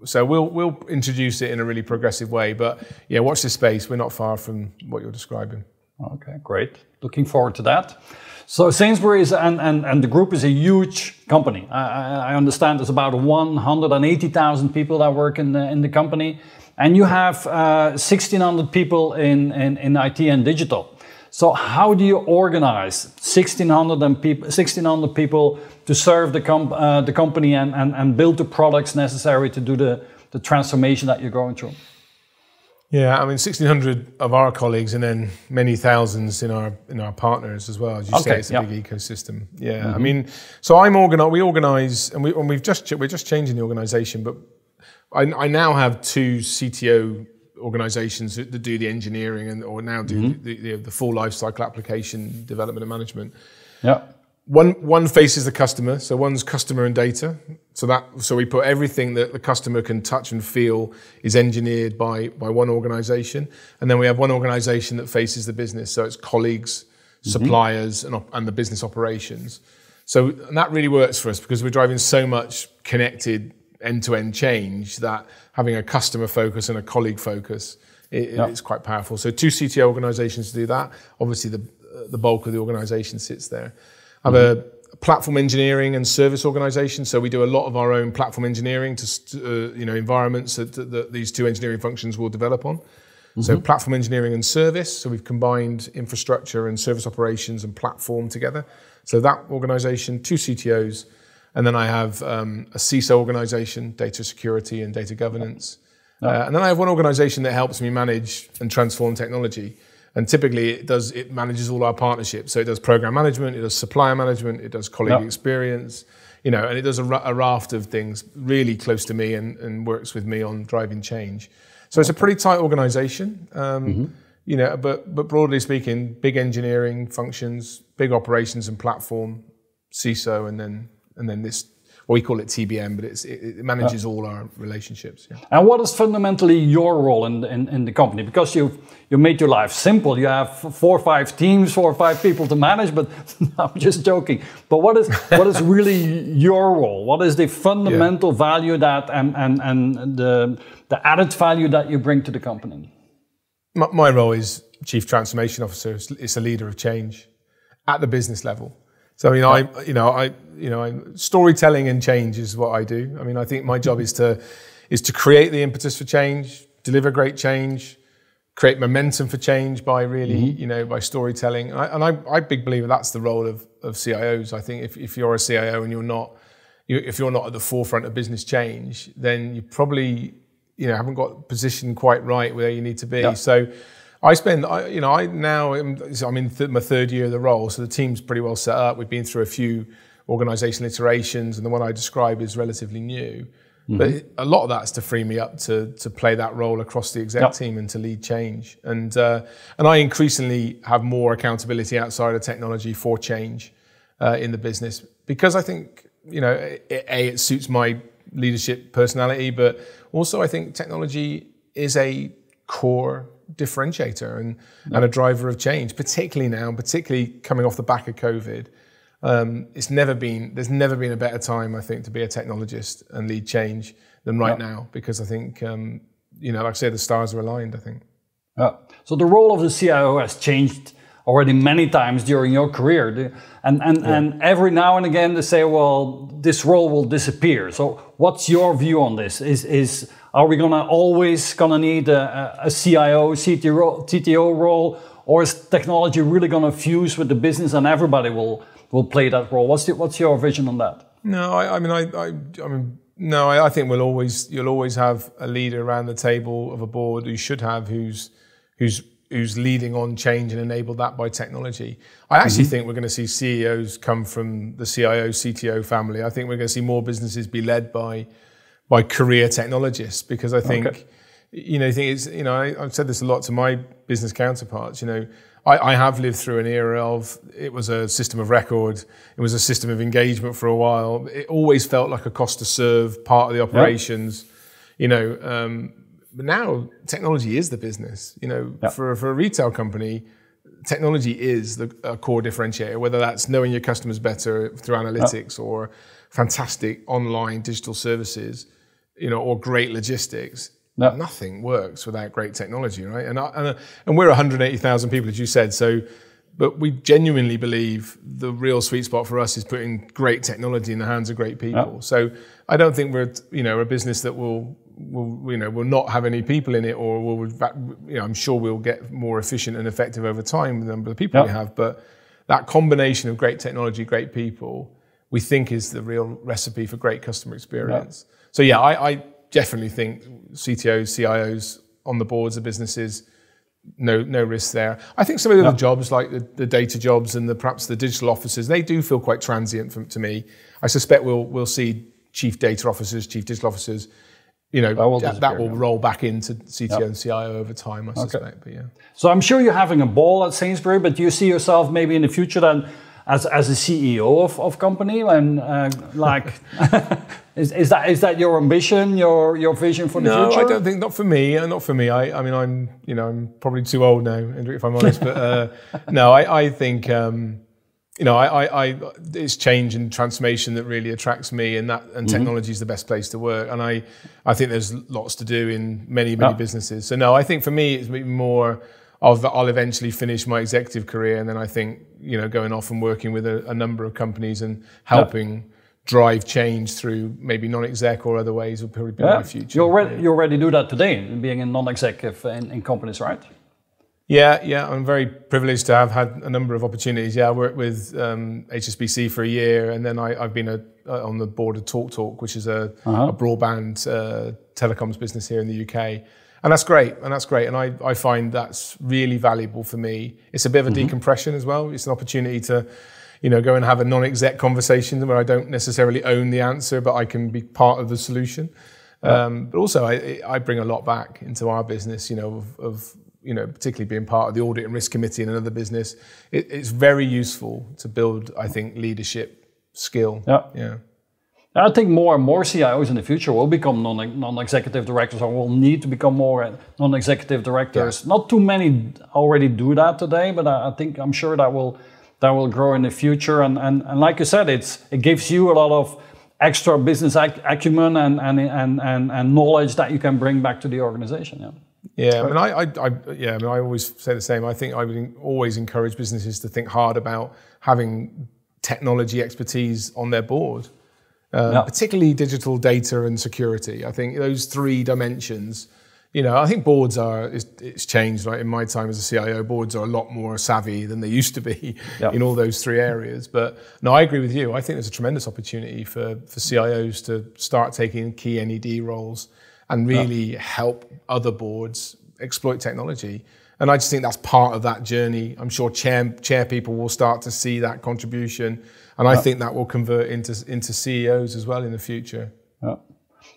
so we'll we'll introduce it in a really progressive way but yeah watch this space we're not far from what you're describing okay great looking forward to that so Sainsbury's and, and, and the group is a huge company. I, I understand there's about 180,000 people that work in the, in the company. And you have uh, 1,600 people in, in, in IT and digital. So how do you organize 1,600 people, 1,600 people to serve the, comp, uh, the company and, and, and build the products necessary to do the, the transformation that you're going through? Yeah, I mean, 1,600 of our colleagues and then many thousands in our in our partners as well. As you okay, say, it's a big ecosystem. Yeah, mm-hmm. I mean, so I'm organize. We organize, and we and we've just we're just changing the organization, but I, I now have two CTO organizations that do the engineering and or now do mm-hmm. the, the, the, full life cycle application development and management. Yeah. One one faces the customer, so one's customer and data. So that so we put everything that the customer can touch and feel is engineered by by one organization, and then we have one organization that faces the business. So it's colleagues, mm-hmm. suppliers, and and the business operations. So that really works for us because we're driving so much connected end-to-end change that having a customer focus and a colleague focus it, yep. it's quite powerful. So two CTO organizations do that. Obviously, the the bulk of the organization sits there. I have mm-hmm. a platform engineering and service organization. So we do a lot of our own platform engineering to uh, you know environments that, that, these two engineering functions will develop on. Mm-hmm. So platform engineering and service. So we've combined infrastructure and service operations and platform together. So that organization, two CTOs, and then I have um, a CISO organization, data security and data governance. Uh, and then I have one organization that helps me manage and transform technology. And typically it does it manages all our partnerships. So it does program management, it does supplier management, it does colleague experience, you know, and it does a, a, raft of things really close to me and, and, works with me on driving change. So it's a pretty tight organization. Um, mm-hmm. You know, but but broadly speaking, big engineering functions, big operations and platform, CISO, and then and then this well, we call it TBM, but it, it, manages all our relationships. Yeah. And what is fundamentally your role in, in, in, the company? Because you you made your life simple. You have four or five teams, four or five people to manage. But I'm just joking. But what is what is really your role? What is the fundamental yeah. value that and and and the the added value that you bring to the company? My, my role is chief transformation officer. It's a leader of change at the business level. So you know, I you know, I you know, I, storytelling and change is what I do. I mean, I think my job is to is to create the impetus for change, deliver great change, create momentum for change by really, mm-hmm. you know, by storytelling. And I, and I, I big believer that's the role of, of CIOs. I think if, if you're a CIO and you're not, you, if you're not at the forefront of business change, then you probably, you know, haven't got positioned quite right where you need to be. Yeah. So I spend, I, you know, I now, I'm, I'm in th- my third year of the role, so the team's pretty well set up. We've been through a few organizational iterations, and the one I describe is relatively new. Mm-hmm. But a lot of that's to free me up to to play that role across the exec yep. team and to lead change. And uh, and I increasingly have more accountability outside of technology for change uh, in the business because I think you know a it suits my leadership personality, but also I think technology is a core differentiator and, and a driver of change, particularly now, particularly coming off the back of COVID. Um, it's never been there's never been a better time I think to be a technologist and lead change than right yeah. now because I think um, you know like I said the stars are aligned I think. Yeah. So the role of the CIO has changed already many times during your career, and and yeah. and every now and again they say, well, this role will disappear. So what's your view on this? Is is are we gonna always gonna need a, a CIO, CTO, TTO role, or is technology really gonna fuse with the business and everybody will will play that role. What's the, what's your vision on that? No, I, I mean, I, I, I, mean, no, I, I, think we'll always you'll always have a leader around the table of a board who should have who's who's who's leading on change and enabled that by technology. I actually mm-hmm. think we're going to see CEOs come from the CIO, CTO family. I think we're going to see more businesses be led by by career technologists because I think. Okay. You know, I think it's, you know, I, I've said this a lot to my business counterparts. You know, I, I, have lived through an era of it was a system of record, it was a system of engagement for a while. It always felt like a cost to serve part of the operations, yep. you know. Um, but now technology is the business. You know, yep. for for a retail company, technology is the core differentiator. Whether that's knowing your customers better through analytics yep. or fantastic online digital services, you know, or great logistics no. Nothing works without great technology, right? And, I, and, and we're 180,000 people, as you said. So, but we genuinely believe the real sweet spot for us is putting great technology in the hands of great people. No. So I don't think we're, you know, a business that will, will, you know, will not have any people in it, or will, you know, I'm sure we'll get more efficient and effective over time with the number of people no. we have. But that combination of great technology, great people, we think is the real recipe for great customer experience. So yeah, I, I definitely think CTOs, CIOs on the boards of businesses, no no risk there. I think some of the other jobs, like the, the, data jobs and the perhaps the digital officers, they do feel quite transient for, to me. I suspect we'll we'll see chief data officers, chief digital officers. You know, that will, that will roll back into CTO yep. and CIO over time, I suspect. But yeah. So I'm sure you're having a ball at Sainsbury, but do you see yourself maybe in the future then as, as a CEO of, of company and uh, like is, is that is that your ambition your your vision for the no, future? No, I don't think not for me. Uh, not for me. I, I mean I'm you know I'm probably too old now if I'm honest. But uh, no, I, I think um, you know I, I, I, it's change and transformation that really attracts me, and that and mm-hmm. technology is the best place to work. And I I think there's lots to do in many many yeah. businesses. So no, I think for me it's more I'll, I'll eventually finish my executive career, and then I think you know going off and working with a, a number of companies and helping. Drive change through maybe non-exec or other ways will probably be yeah. my future. You already, you already do that today, being a non-executive in, in companies, right? Yeah, yeah, I'm very privileged to have had a number of opportunities. Yeah, I worked with um, HSBC for a year, and then I, have been a, uh, on the board of TalkTalk, Talk, which is a, uh-huh. a broadband uh, telecoms business here in the UK and that's great and that's great and I, I find that's really valuable for me. It's a bit of a mm-hmm. decompression as well. It's an opportunity to you know go and have a non-exec conversation where i don't necessarily own the answer but i can be part of the solution. Yeah. um, but also I, I bring a lot back into our business you know of, of you know particularly being part of the audit and risk committee in another business. It, it's very useful to build i think leadership skill. Yeah. Yeah I think more and more CIOs in the future will become non, non-executive directors or will need to become more non-executive directors. Yeah. Not too many already do that today, but I, I, think I'm sure that will that will grow in the future. And, and, and like you said, it's it gives you a lot of extra business acumen and, and, and, and, and knowledge that you can bring back to the organization. Yeah. Yeah, I mean, I, I, I, yeah, I mean, I always say the same. I think I would always encourage businesses to think hard about having technology expertise on their board uh, particularly digital data and security. I think those three dimensions, you know, I think boards are it's, it's, changed. Right in my time as a CIO, boards are a lot more savvy than they used to be yep. in all those three areas. But no, I agree with you. I think there's a tremendous opportunity for for CIOs to start taking key NED roles and really yep. help other boards exploit technology. And I just think that's part of that journey. I'm sure chair chair people will start to see that contribution, and I think that will convert into into CEOs as well in the future. Yeah.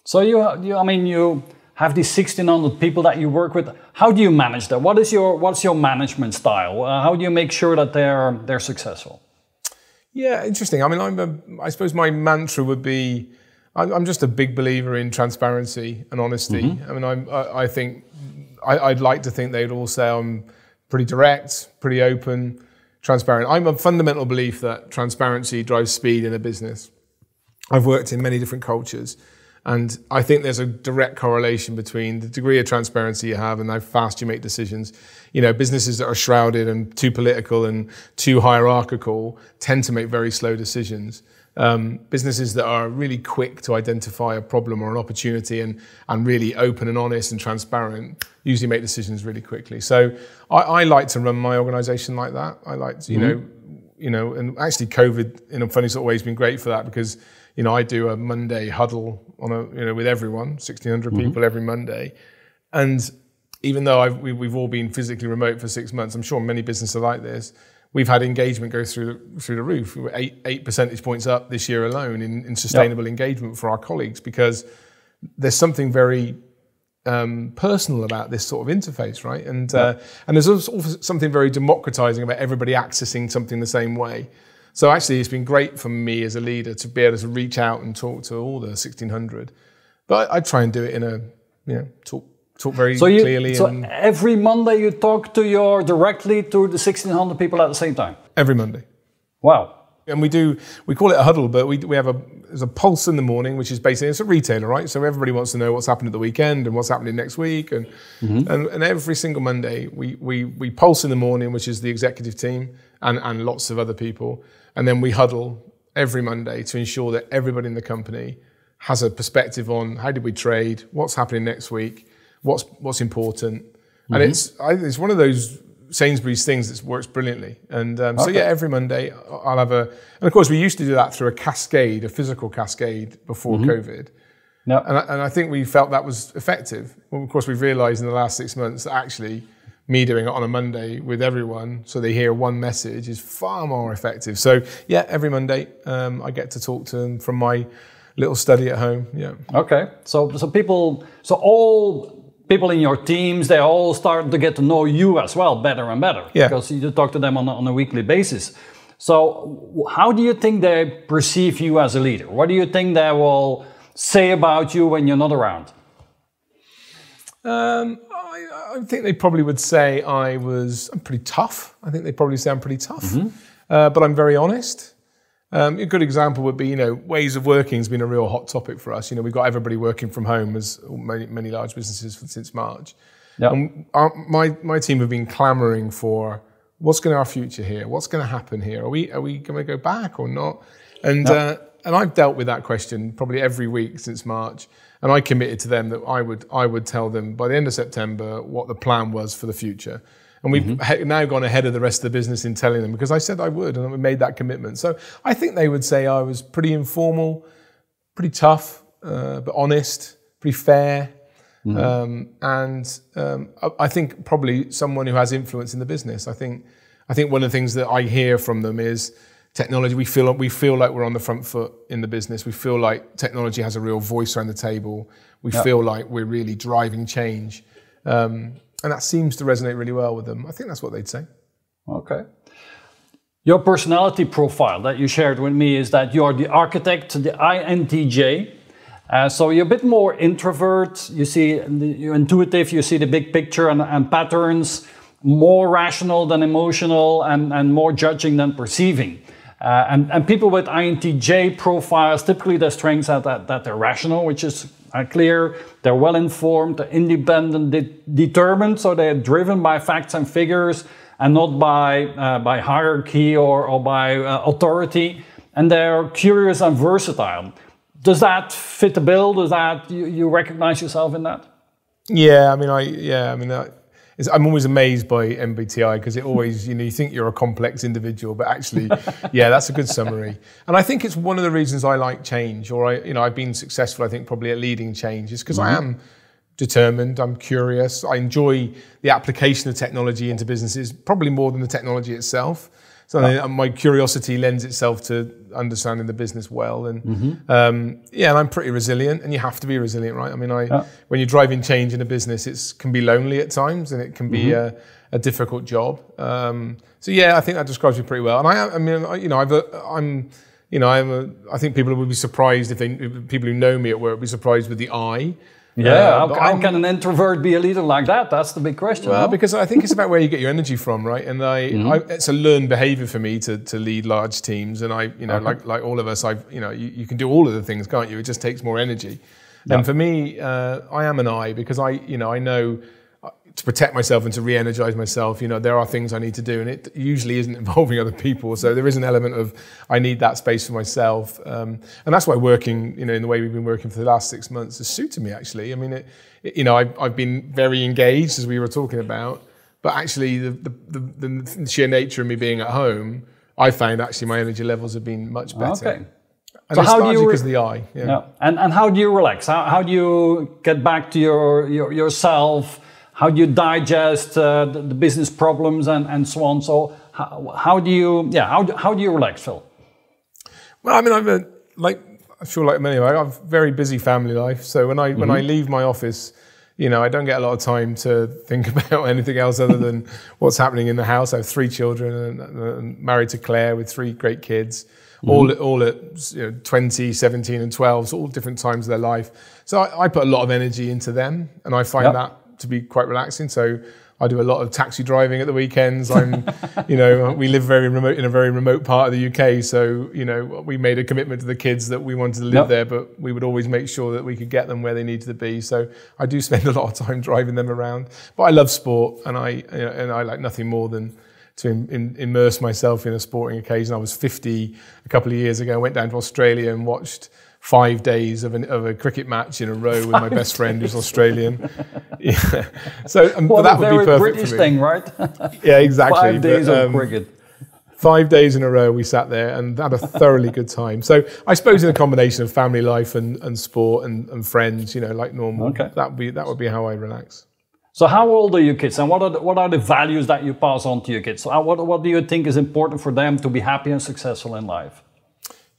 So you, you I mean you have these 1600 people that you work with. How do you manage that? What is your what's your management style? Uh, how do you make sure that they're they're successful? Yeah interesting. I mean i'm a, i suppose my mantra would be i'm, I'm just a big believer in transparency and honesty. Mm-hmm. i mean I'm, I, I think I, would like to think they'd all say i'm pretty direct pretty open transparent i'm a fundamental belief that transparency drives speed in a business i've worked in many different cultures and I think there's a direct correlation between the degree of transparency you have and how fast you make decisions. You know, businesses that are shrouded and too political and too hierarchical tend to make very slow decisions. Um, businesses that are really quick to identify a problem or an opportunity and, and really open and honest and transparent usually make decisions really quickly. So I, I like to run my organization like that. I like to, you mm-hmm. know, you know, and actually COVID in a funny sort of way has been great for that because you know, I do a Monday huddle on a, you know, with everyone, 1600 mm-hmm. people every Monday. And even though I've, we, have all been physically remote for six months, I'm sure many businesses are like this. We've had engagement go through the, through the roof. We were eight, eight percentage points up this year alone in, in sustainable yep. engagement for our colleagues because there's something very um, personal about this sort of interface, right? And uh, and there's also something very democratizing about everybody accessing something the same way. So actually, it's been great for me as a leader to be able to reach out and talk to all the 1600. But I, I try and do it in a, you know, talk talk very so you, clearly. So every Monday you talk to your directly to the 1600 people at the same time. Every Monday. Wow. And we do we call it a huddle, but we we have a there's a pulse in the morning, which is basically it's a retailer, right? So everybody wants to know what's happened at the weekend and what's happening next week, and mm-hmm. and, and every single Monday we we we pulse in the morning, which is the executive team and and lots of other people and then we huddle every Monday to ensure that everybody in the company has a perspective on how did we trade, what's happening next week, what's what's important, mm-hmm. and it's I, it's one of those Sainsbury's things that works brilliantly. And um, okay. so yeah, every Monday I'll have a, and of course we used to do that through a cascade, a physical cascade before mm-hmm. COVID. Yep. And, I, and I think we felt that was effective. Well, of course, we've realised in the last six months that actually me doing it on a Monday with everyone so they hear one message is far more effective. So, yeah, every Monday um, I get to talk to them from my little study at home. Yeah. Okay. So, so people, so all people in your teams, they all start to get to know you as well better and better yeah. because you talk to them on a, on a weekly basis. So, how do you think they perceive you as a leader? What do you think they will say about you when you're not around? Um, I, I, think they probably would say I was I'm pretty tough. I think they probably say I'm pretty tough, mm-hmm. uh, but I'm very honest. Um, a good example would be, you know, ways of working has been a real hot topic for us. You know, we've got everybody working from home as many, many large businesses since March. Yep. And our, my my team have been clamoring for what's going to our future here? What's going to happen here? Are we are we going to go back or not? And yep. uh, and I've dealt with that question probably every week since March. And I committed to them that I would I would tell them by the end of September what the plan was for the future. And we've mm-hmm. now gone ahead of the rest of the business in telling them because I said I would and we made that commitment. So I think they would say I was pretty informal, pretty tough, uh, but honest, pretty fair. Mm-hmm. Um, and um, I, think probably someone who has influence in the business. I think I think one of the things that I hear from them is technology. We feel we feel like we're on the front foot in the business. We feel like technology has a real voice around the table. We yep. feel like we're really driving change, um, and that seems to resonate really well with them. I think that's what they'd say. Okay. Your personality profile that you shared with me is that you're the architect, the INTJ. Uh, so you're a bit more introvert. You see, you're intuitive. You see the big picture and, and patterns. More rational than emotional, and, and more judging than perceiving. Uh, and, and people with INTJ profiles, typically their strengths are that, that they're rational, which is uh, clear, they're well informed, they're independent, de- determined, so they're driven by facts and figures and not by, uh, by hierarchy or, or by uh, authority. And they're curious and versatile. Does that fit the bill? Does that, you, you recognize yourself in that? Yeah, I mean, I yeah, I mean, I'm always amazed by MBTI because it always, you know, you think you're a complex individual, but actually, yeah, that's a good summary. And I think it's one of the reasons I like change, or I, you know, I've been successful. I think probably at leading change is because mm-hmm. I am determined. I'm curious. I enjoy the application of technology into businesses, probably more than the technology itself. So yeah. my curiosity lends itself to understanding the business well, and mm-hmm. um, yeah, and I'm pretty resilient, and you have to be resilient, right? I mean, I yeah. when you're driving change in a business, it can be lonely at times, and it can be mm-hmm. a, a, difficult job. Um, so yeah, I think that describes me pretty well. And I, I mean, I, you know, I've a, I'm, you know, I'm a, I think people would be surprised if they, if people who know me at work would be surprised with the I. Yeah, uh, how, how can an introvert be a leader like that? That's the big question. Well, no? because I think it's about where you get your energy from, right? And I, mm-hmm. I, it's a learned behavior for me to, to lead large teams. And I, you know, okay. like like all of us, I, you know, you, you, can do all of the things, can't you? It just takes more energy. Yeah. And for me, uh, I am an I because I, you know, I know to protect myself and to re-energize myself you know there are things i need to do and it usually isn't involving other people. So there is an element of i need that space for myself. Um, and that's why working you know in the way we've been working for the last six months has suited me actually. I mean it, it, you know I've, I've been very engaged as we were talking about but actually the, the, the, the sheer nature of me being at home i found actually my energy levels have been much better. Okay. And so how do you because the eye yeah. yeah. and and how do you relax? How, how do you get back to your, your yourself how do you digest uh, the, the, business problems and, and so on. So how, how do you yeah how do, how do you relax, Phil? Well, I mean, I'm a, like I feel like many. I have a very busy family life. So when I mm-hmm. when I mm-hmm. leave my office, you know, I don't get a lot of time to think about anything else other than what's happening in the house. I have three children and, and married to Claire with three great kids. Mm-hmm. All, all at you know, 20, 17, and 12, so all different times of their life. So I, I put a lot of energy into them, and I find yep. that to be quite relaxing. So I do a lot of taxi driving at the weekends. I'm, you know, we live very remote in a very remote part of the UK. So, you know, we made a commitment to the kids that we wanted to live yep. there, but we would always make sure that we could get them where they needed to be. So I do spend a lot of time driving them around. But I love sport, and I you know, and I like nothing more than to in, in, immerse myself in a sporting occasion. I was 50 a couple of years ago. I went down to Australia and watched five days of, an, of a cricket match in a row with my best friend who's Australian. yeah. So um, well, that would be perfect British for me. thing, right? yeah, exactly. Five days but, um, of cricket. Five days in a row we sat there and had a thoroughly good time. So I suppose in a combination of family life and, and sport and, and friends, you know, like normal, okay. that would be that would be how I relax. So how old are your kids, and what are the, what are the values that you pass on to your kids? So what what do you think is important for them to be happy and successful in life?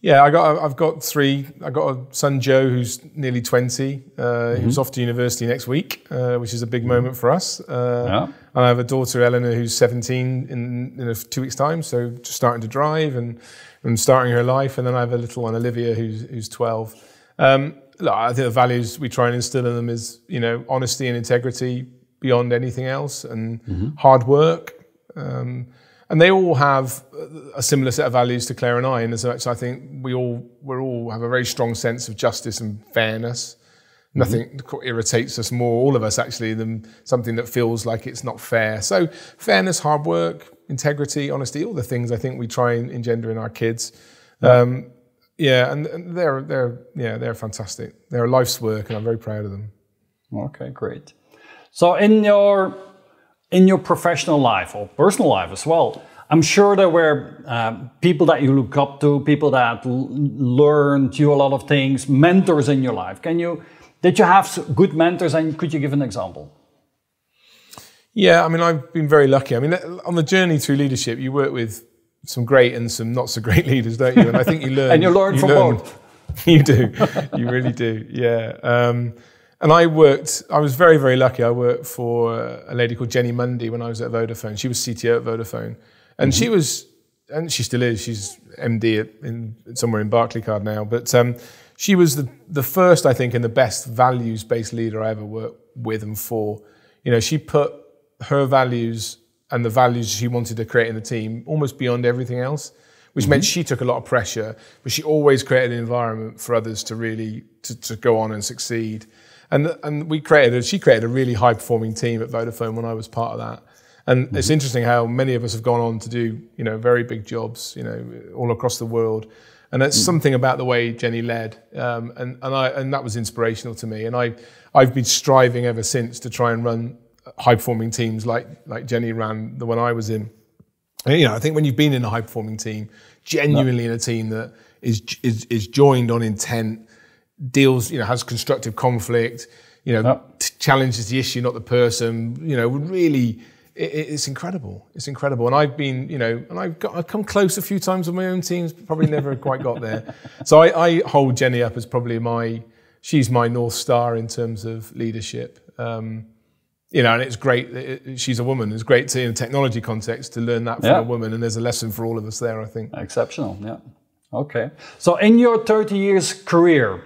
Yeah, I got. I've got three. I got a son Joe who's nearly twenty. Uh, mm-hmm. Who's off to university next week, uh, which is a big mm-hmm. moment for us. Uh, yeah. And I have a daughter Eleanor who's seventeen in, in two weeks' time, so just starting to drive and and starting her life. And then I have a little one Olivia who's who's twelve. Um, look, I think the values we try and instill in them is you know honesty and integrity beyond anything else, and mm-hmm. hard work. Um, and they all have a similar set of values to Claire and I. And as much, I think we all we all have a very strong sense of justice and fairness. Mm-hmm. Nothing irritates us more, all of us actually, than something that feels like it's not fair. So fairness, hard work, integrity, honesty, all the things I think we try and engender in our kids. Yeah. Um, yeah, and, and they're they're yeah they're fantastic. They're a life's work, and I'm very proud of them. Okay, great. So in your in your professional life or personal life as well, I'm sure there were uh, people that you look up to, people that learned you a lot of things, mentors in your life. Can you, did you have good mentors and could you give an example? Yeah, I mean, I've been very lucky. I mean, on the journey through leadership, you work with some great and some not so great leaders, don't you? And I think you learn. and you learn you from learn, both. You do. you really do. Yeah. Um, and I worked, I was very, very lucky. I worked for a lady called Jeni Mundy when I was at Vodafone. She was CTO at Vodafone. And mm-hmm. she was, and she still is, she's MD at, in, somewhere in Barclaycard now. But um, she was the, the first, I think, and the best values based leader I ever worked with and for. You know, she put her values and the values she wanted to create in the team almost beyond everything else which mm-hmm. meant she took a lot of pressure, but she always created an environment for others to really to, to go on and succeed. And, and we created, she created a really high performing team at Vodafone when I was part of that. And mm-hmm. it's interesting how many of us have gone on to do, you know, very big jobs, you know, all across the world. And it's mm. something about the way Jeni led, um, and and I and that was inspirational to me. And I I've been striving ever since to try and run high performing teams like like Jeni ran the one I was in. And, you know, I think when you've been in a high performing team, genuinely no. in a team that is, is is joined on intent, deals, you know, has constructive conflict, you know, no. t- challenges the issue, not the person, you know, really it, it's incredible. It's incredible. And I've been, you know, and I've, got, I've come close a few times with my own teams, probably never quite got there. So I, I, hold Jeni up as probably my, she's my North Star in terms of leadership. Um, you know, and it's great. It, she's a woman. It's great to, in a technology context to learn that from yeah. a woman, and there's a lesson for all of us there. I think. Exceptional. Yeah. Okay. So, in your 30 years career,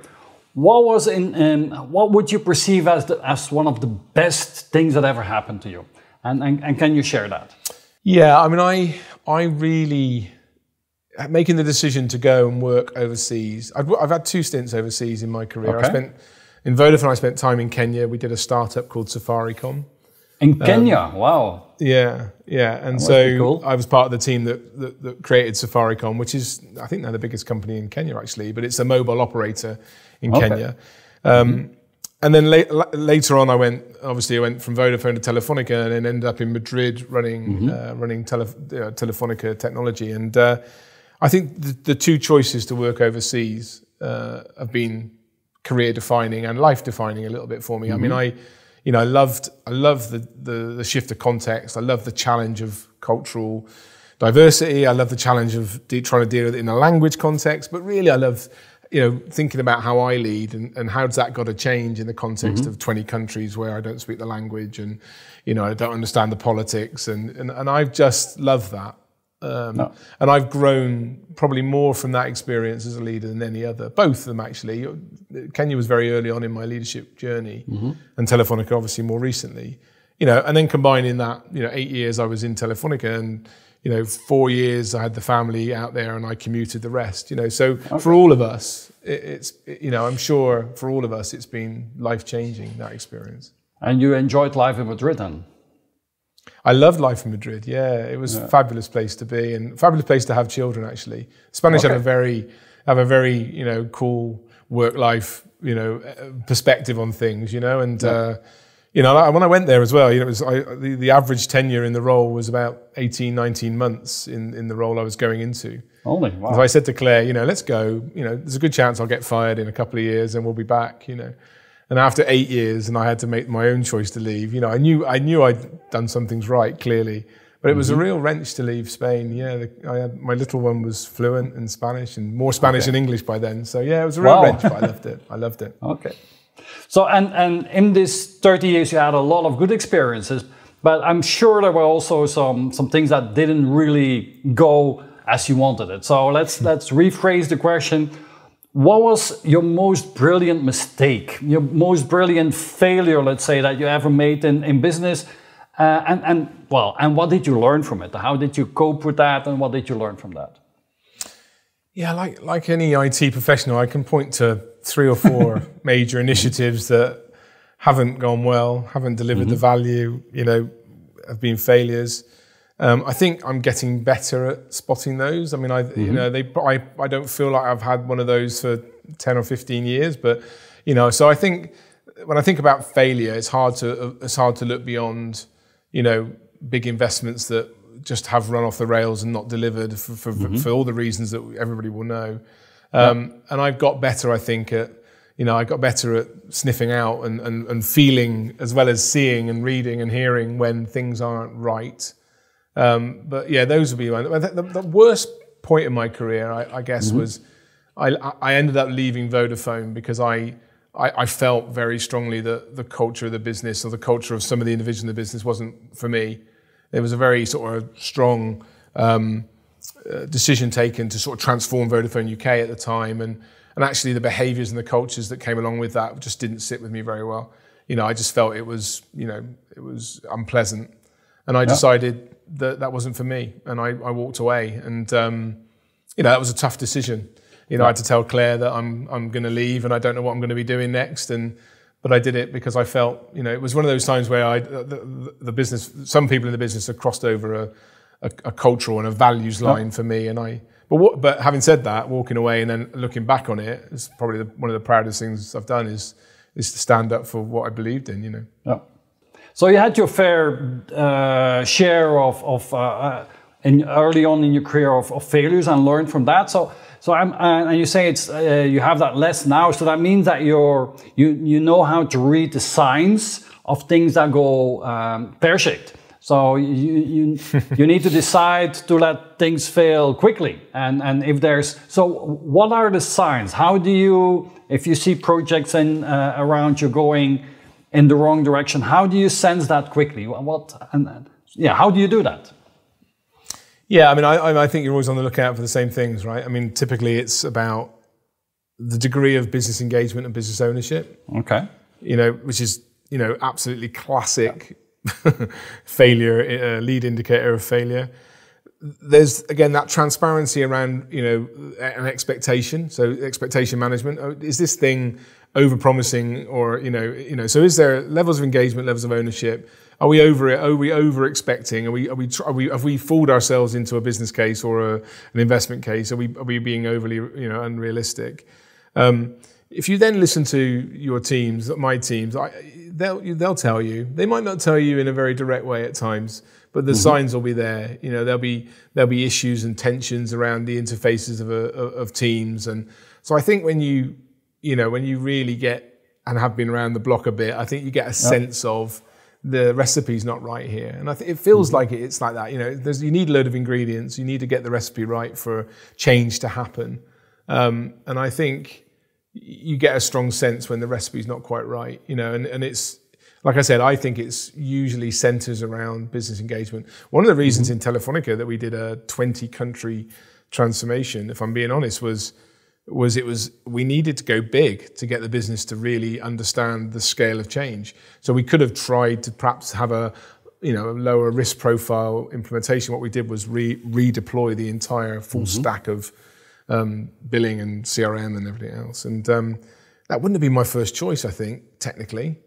what was in, in what would you perceive as the, as one of the best things that ever happened to you? And, and, and can you share that? Yeah, I mean, I, I really, making the decision to go and work overseas, I've, I've had two stints overseas in my career. Okay. I spent, in Vodafone, I spent time in Kenya. We did a startup called Safaricom. In Kenya, um, wow. Yeah, yeah. And so cool. I was part of the team that, that, that, created Safaricom, which is, I think they're the biggest company in Kenya actually, but it's a mobile operator in okay. Kenya. Um, mm-hmm. And then la- later on, I went. Obviously, I went from Vodafone to Telefonica, and then ended up in Madrid running mm-hmm. uh, running tele- uh, Telefonica technology. And uh, I think the, the, two choices to work overseas uh, have been career defining and life defining a little bit for me. Mm-hmm. I mean. I, you know, I loved I love the, the the shift of context. I love the challenge of cultural diversity. I love the challenge of de- trying to deal with it in a language context. But really, I love you know, thinking about how I lead and, and how's that got to change in the context mm-hmm. of 20 countries where I don't speak the language and, you know, I don't understand the politics. And, and, and I've just loved that. Um, no. And I've grown probably more from that experience as a leader than any other. Both of them, actually. Kenya was very early on in my leadership journey, mm-hmm. and Telefonica obviously more recently. You know, and then combining that, you know, eight years I was in Telefonica and you know, four years I had the family out there and I commuted the rest, you know. So okay. for all of us, it, it's, it, you know, I'm sure for all of us, it's been life changing, that experience. And you enjoyed life in Madrid then? I loved life in Madrid. Yeah, it was yeah. a fabulous place to be and fabulous place to have children. Actually, Spanish okay. have a very have a very you know cool work life you know perspective on things. You know, and yeah. uh, you know, when I went there as well, you know, it was I, the, the average tenure in the role was about 18, 19 months in, in the role I was going into. Only, wow. So I said to Claire, you know, let's go. You know, there's a good chance I'll get fired in a couple of years and we'll be back. You know, and after eight years, and I had to make my own choice to leave. You know, I knew I knew I'd done some things right, clearly, but it was mm-hmm. a real wrench to leave Spain. Yeah, the, I had, my little one was fluent in Spanish and more Spanish okay. than English by then. So yeah, it was a real wow. wrench, but I loved it. I loved it. Okay. So, and, and in this 30 years, you had a lot of good experiences, but I'm sure there were also some, some things that didn't really go as you wanted it. So let's, let's rephrase the question. What was your most brilliant mistake, your most brilliant failure, let's say, that you ever made in, in business? Uh, and, and well, and what did you learn from it? How did you cope with that, and what did you learn from that? Yeah, like like any IT professional, I can point to three or four major initiatives that haven't gone well, haven't delivered mm-hmm. the value, you know, have been failures. Um, I think I'm getting better at spotting those. I mean, I mm-hmm. you know they I, I don't feel like I've had one of those for ten or fifteen years, but you know, so I think when I think about failure, it's hard to it's hard to look beyond you know big investments that just have run off the rails and not delivered for, for, mm-hmm. for all the reasons that everybody will know. Um, yeah. And I've got better, I think, at you know, I got better at sniffing out and, and, and feeling as well as seeing and reading and hearing when things aren't right. Um, but yeah, those would be my, the, the, worst point in my career, I, I guess, mm-hmm. was I, I ended up leaving Vodafone because I, I, I, felt very strongly that the culture of the business or the culture of some of the individuals in the business wasn't for me. There was a very sort of strong um, uh, decision taken to sort of transform Vodafone UK at the time, and and actually the behaviours and the cultures that came along with that just didn't sit with me very well. You know, I just felt it was you know it was unpleasant, and I yeah. decided that that wasn't for me, and I, I walked away, and um, you know that was a tough decision. You know. I had to tell Claire that I'm I'm going to leave, and I don't know what I'm going to be doing next, and but I did it because I felt, you know, it was one of those times where I, the, the business, some people in the business have crossed over a, a, a cultural and a values line for me. And I, but what, but having said that, walking away and then looking back on it is probably the, one of the proudest things I've done is, is to stand up for what I believed in. You know. Yeah. So you had your fair uh, share of, of uh, uh, in early on in your career of, of, failures and learned from that. So so I'm uh, and you say it's uh, you have that less now. So that means that you're you you know how to read the signs of things that go um, pear shaped. So you, you, you need to decide to let things fail quickly. And, and if there's, so what are the signs? How do you, if you see projects in, uh, around you going in the wrong direction, how do you sense that quickly? What, and, yeah, how do you do that? Yeah, I mean, I, I think you're always on the lookout for the same things, right? I mean, typically it's about the degree of business engagement and business ownership. Okay. You know, which is, you know, absolutely classic failure, uh, lead indicator of failure. There's again that transparency around you know an expectation. So expectation management. Oh, is this thing over promising or you know you know so is there levels of engagement levels of ownership are we over it are we over expecting are we are we, are we have we fooled ourselves into a business case or a, an investment case are we are we being overly you know unrealistic um, if you then listen to your teams my teams I, they'll they'll tell you. They might not tell you in a very direct way at times, but the mm-hmm. signs will be there. You know, there'll be there'll be issues and tensions around the interfaces of a, of teams, and so I think when you you know when you really get and have been around the block a bit, I think you get a yep. sense of the recipe's not right here, and I think it feels mm-hmm. like it, it's like that. You know, there's you need a load of ingredients, you need to get the recipe right for change to happen, um, and I think you get a strong sense when the recipe's not quite right, you know, and, and it's, like I said, I think it's usually centers around business engagement. One of the reasons mm-hmm. in Telefonica that we did a 20 country transformation, if I'm being honest, was was it was we needed to go big to get the business to really understand the scale of change. So we could have tried to perhaps have a you know a lower risk profile implementation. What we did was re- redeploy the entire full mm-hmm. stack of um, billing and CRM and everything else. And um, that wouldn't have been my first choice, I think, technically.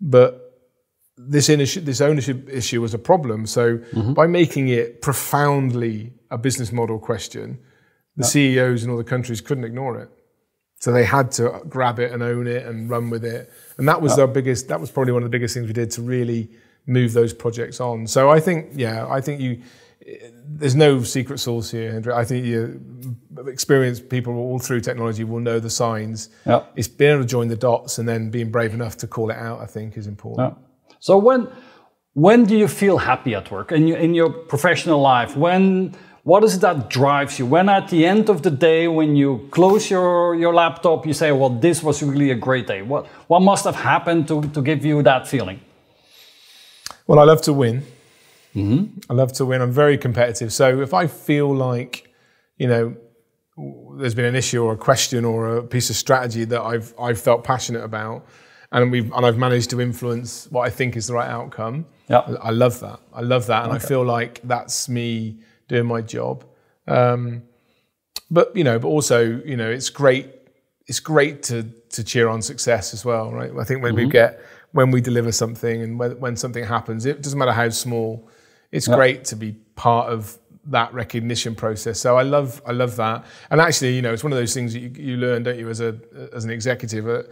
But this, this ownership issue was a problem. So mm-hmm. by making it profoundly a business model question, the yep. CEOs in all the countries couldn't ignore it. So they had to grab it and own it and run with it. And that was yep. their biggest, that was probably one of the biggest things we did to really move those projects on. So I think, yeah, I think you, there's no secret sauce here, Hendrik. I think you, experienced people all through technology will know the signs. Yep. It's being able to join the dots and then being brave enough to call it out. I think is important. Yep. So when when do you feel happy at work in your, in your professional life? When what is it that drives you? When at the end of the day, when you close your, your laptop, you say, "Well, this was really a great day." What what must have happened to to give you that feeling? Well, I love to win. Mm-hmm. I love to win. I'm very competitive. So if I feel like, you know, there's been an issue or a question or a piece of strategy that I've I've felt passionate about, and we've and I've managed to influence what I think is the right outcome. Yeah, I, I love that. I love that, and okay. I feel like that's me doing my job. Um, but you know, but also you know, it's great. It's great to to cheer on success as well, right? I think when mm-hmm. we get when we deliver something and when, when something happens, it doesn't matter how small it's great to be part of that recognition process. So I love I love that. And actually, you know, it's one of those things that you, you learn, don't you, as a as an executive. Uh,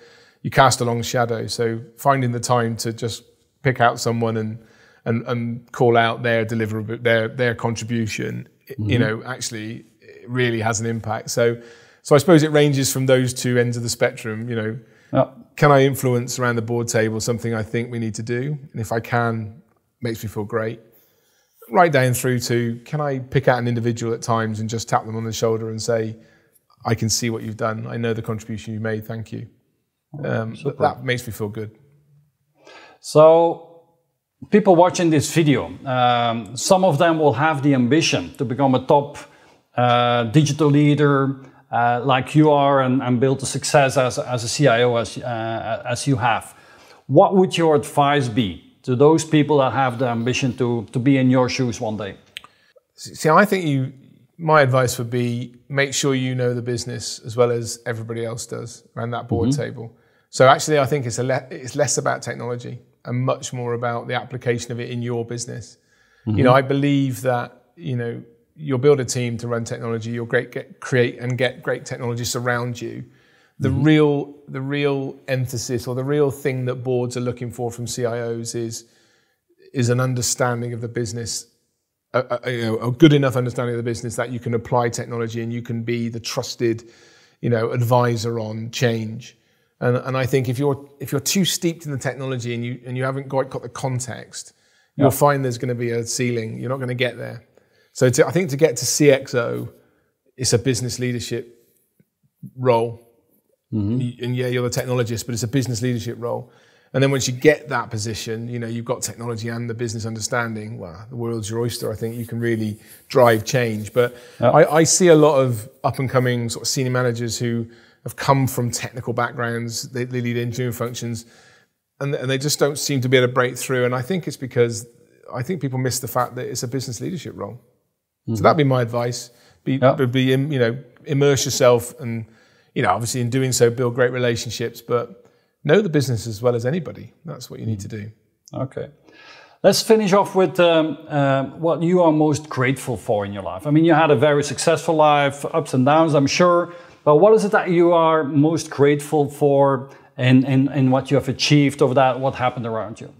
you cast a long shadow. So finding the time to just pick out someone and and, and call out their deliverable their their contribution, mm-hmm. you know, actually really has an impact. So so I suppose it ranges from those two ends of the spectrum. You know, can I influence around the board table something I think we need to do? And if I can, makes me feel great right down through to can I pick out an individual at times and just tap them on the shoulder and say, I can see what you've done. I know the contribution you made. Thank you. Um, that makes me feel good. So, people watching this video, um, some of them will have the ambition to become a top uh, digital leader uh, like you are and, and, build a success as, as a CIO as, uh, as you have. What would your advice be to those people that have the ambition to, to be in your shoes one day? See, I think you, my advice would be make sure you know the business as well as everybody else does around that board mm-hmm. table. So actually, I think it's, a le- it's less about technology and much more about the application of it in your business. Mm-hmm. You know, I believe that, you know, you'll build a team to run technology, you'll great, get, create and get great technologists around you the mm-hmm. real the real emphasis or the real thing that boards are looking for from CIOs is is an understanding of the business a, a, a, good enough understanding of the business that you can apply technology and you can be the trusted, you know, advisor on change. And, and I think if you're if you're too steeped in the technology and you and you haven't quite got the context, you'll find there's going to be a ceiling. You're not going to get there. So to, I think to get to CXO, it's a business leadership role. Mm-hmm. And yeah, you're the technologist, but it's a business leadership role. And then once you get that position, you know, you've got technology and the business understanding. Well, the world's your oyster. I think you can really drive change. But yep. I, I, see a lot of up and coming sort of senior managers who have come from technical backgrounds. They, they lead engineering functions, and, and they just don't seem to be able to break through. And I think it's because I think people miss the fact that it's a business leadership role. Mm-hmm. So that'd be my advice. Be, yep. be you know, immerse yourself, and you know, obviously in doing so, build great relationships, but know the business as well as anybody. That's what you need to do. Okay. Let's finish off with um, uh, what you are most grateful for in your life. I mean, you had a very successful life, ups and downs, I'm sure. But what is it that you are most grateful for in, in, in what you have achieved over that, what happened around you?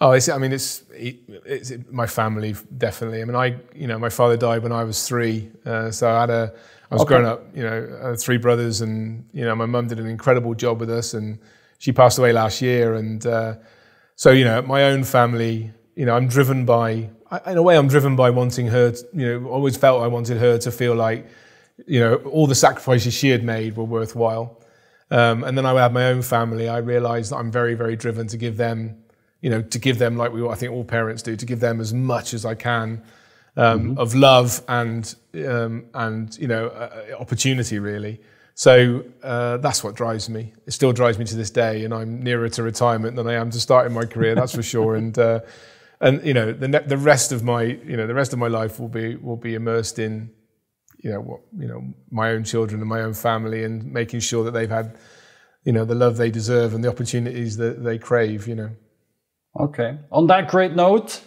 Oh, it's, I mean, it's, it's, my family, definitely. I mean, I, you know, my father died when I was three. Uh, so I had a, I was okay. growing up, you know, three brothers, and you know, my mum did an incredible job with us, and she passed away last year. And uh, so, you know, my own family, you know, I'm driven by, in a way, I'm driven by wanting her. To, you know, always felt I wanted her to feel like, you know, all the sacrifices she had made were worthwhile. Um, and then I had my own family. I realised that I'm very, very driven to give them, you know, to give them like we, I think all parents do, to give them as much as I can um, mm-hmm. of love and um, and you know uh, opportunity really. So uh, that's what drives me. It still drives me to this day, and I'm nearer to retirement than I am to starting my career. That's for sure. And uh, and you know the the rest of my you know the rest of my life will be will be immersed in you know what you know my own children and my own family and making sure that they've had you know the love they deserve and the opportunities that they crave. You know. Okay. On that great note,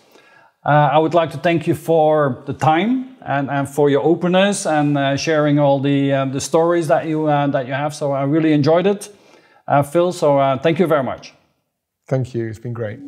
uh, I would like to thank you for the time and, and for your openness and uh, sharing all the uh, the stories that you uh, that you have. So I really enjoyed it, uh, Phil. So uh, thank you very much. Thank you. It's been great.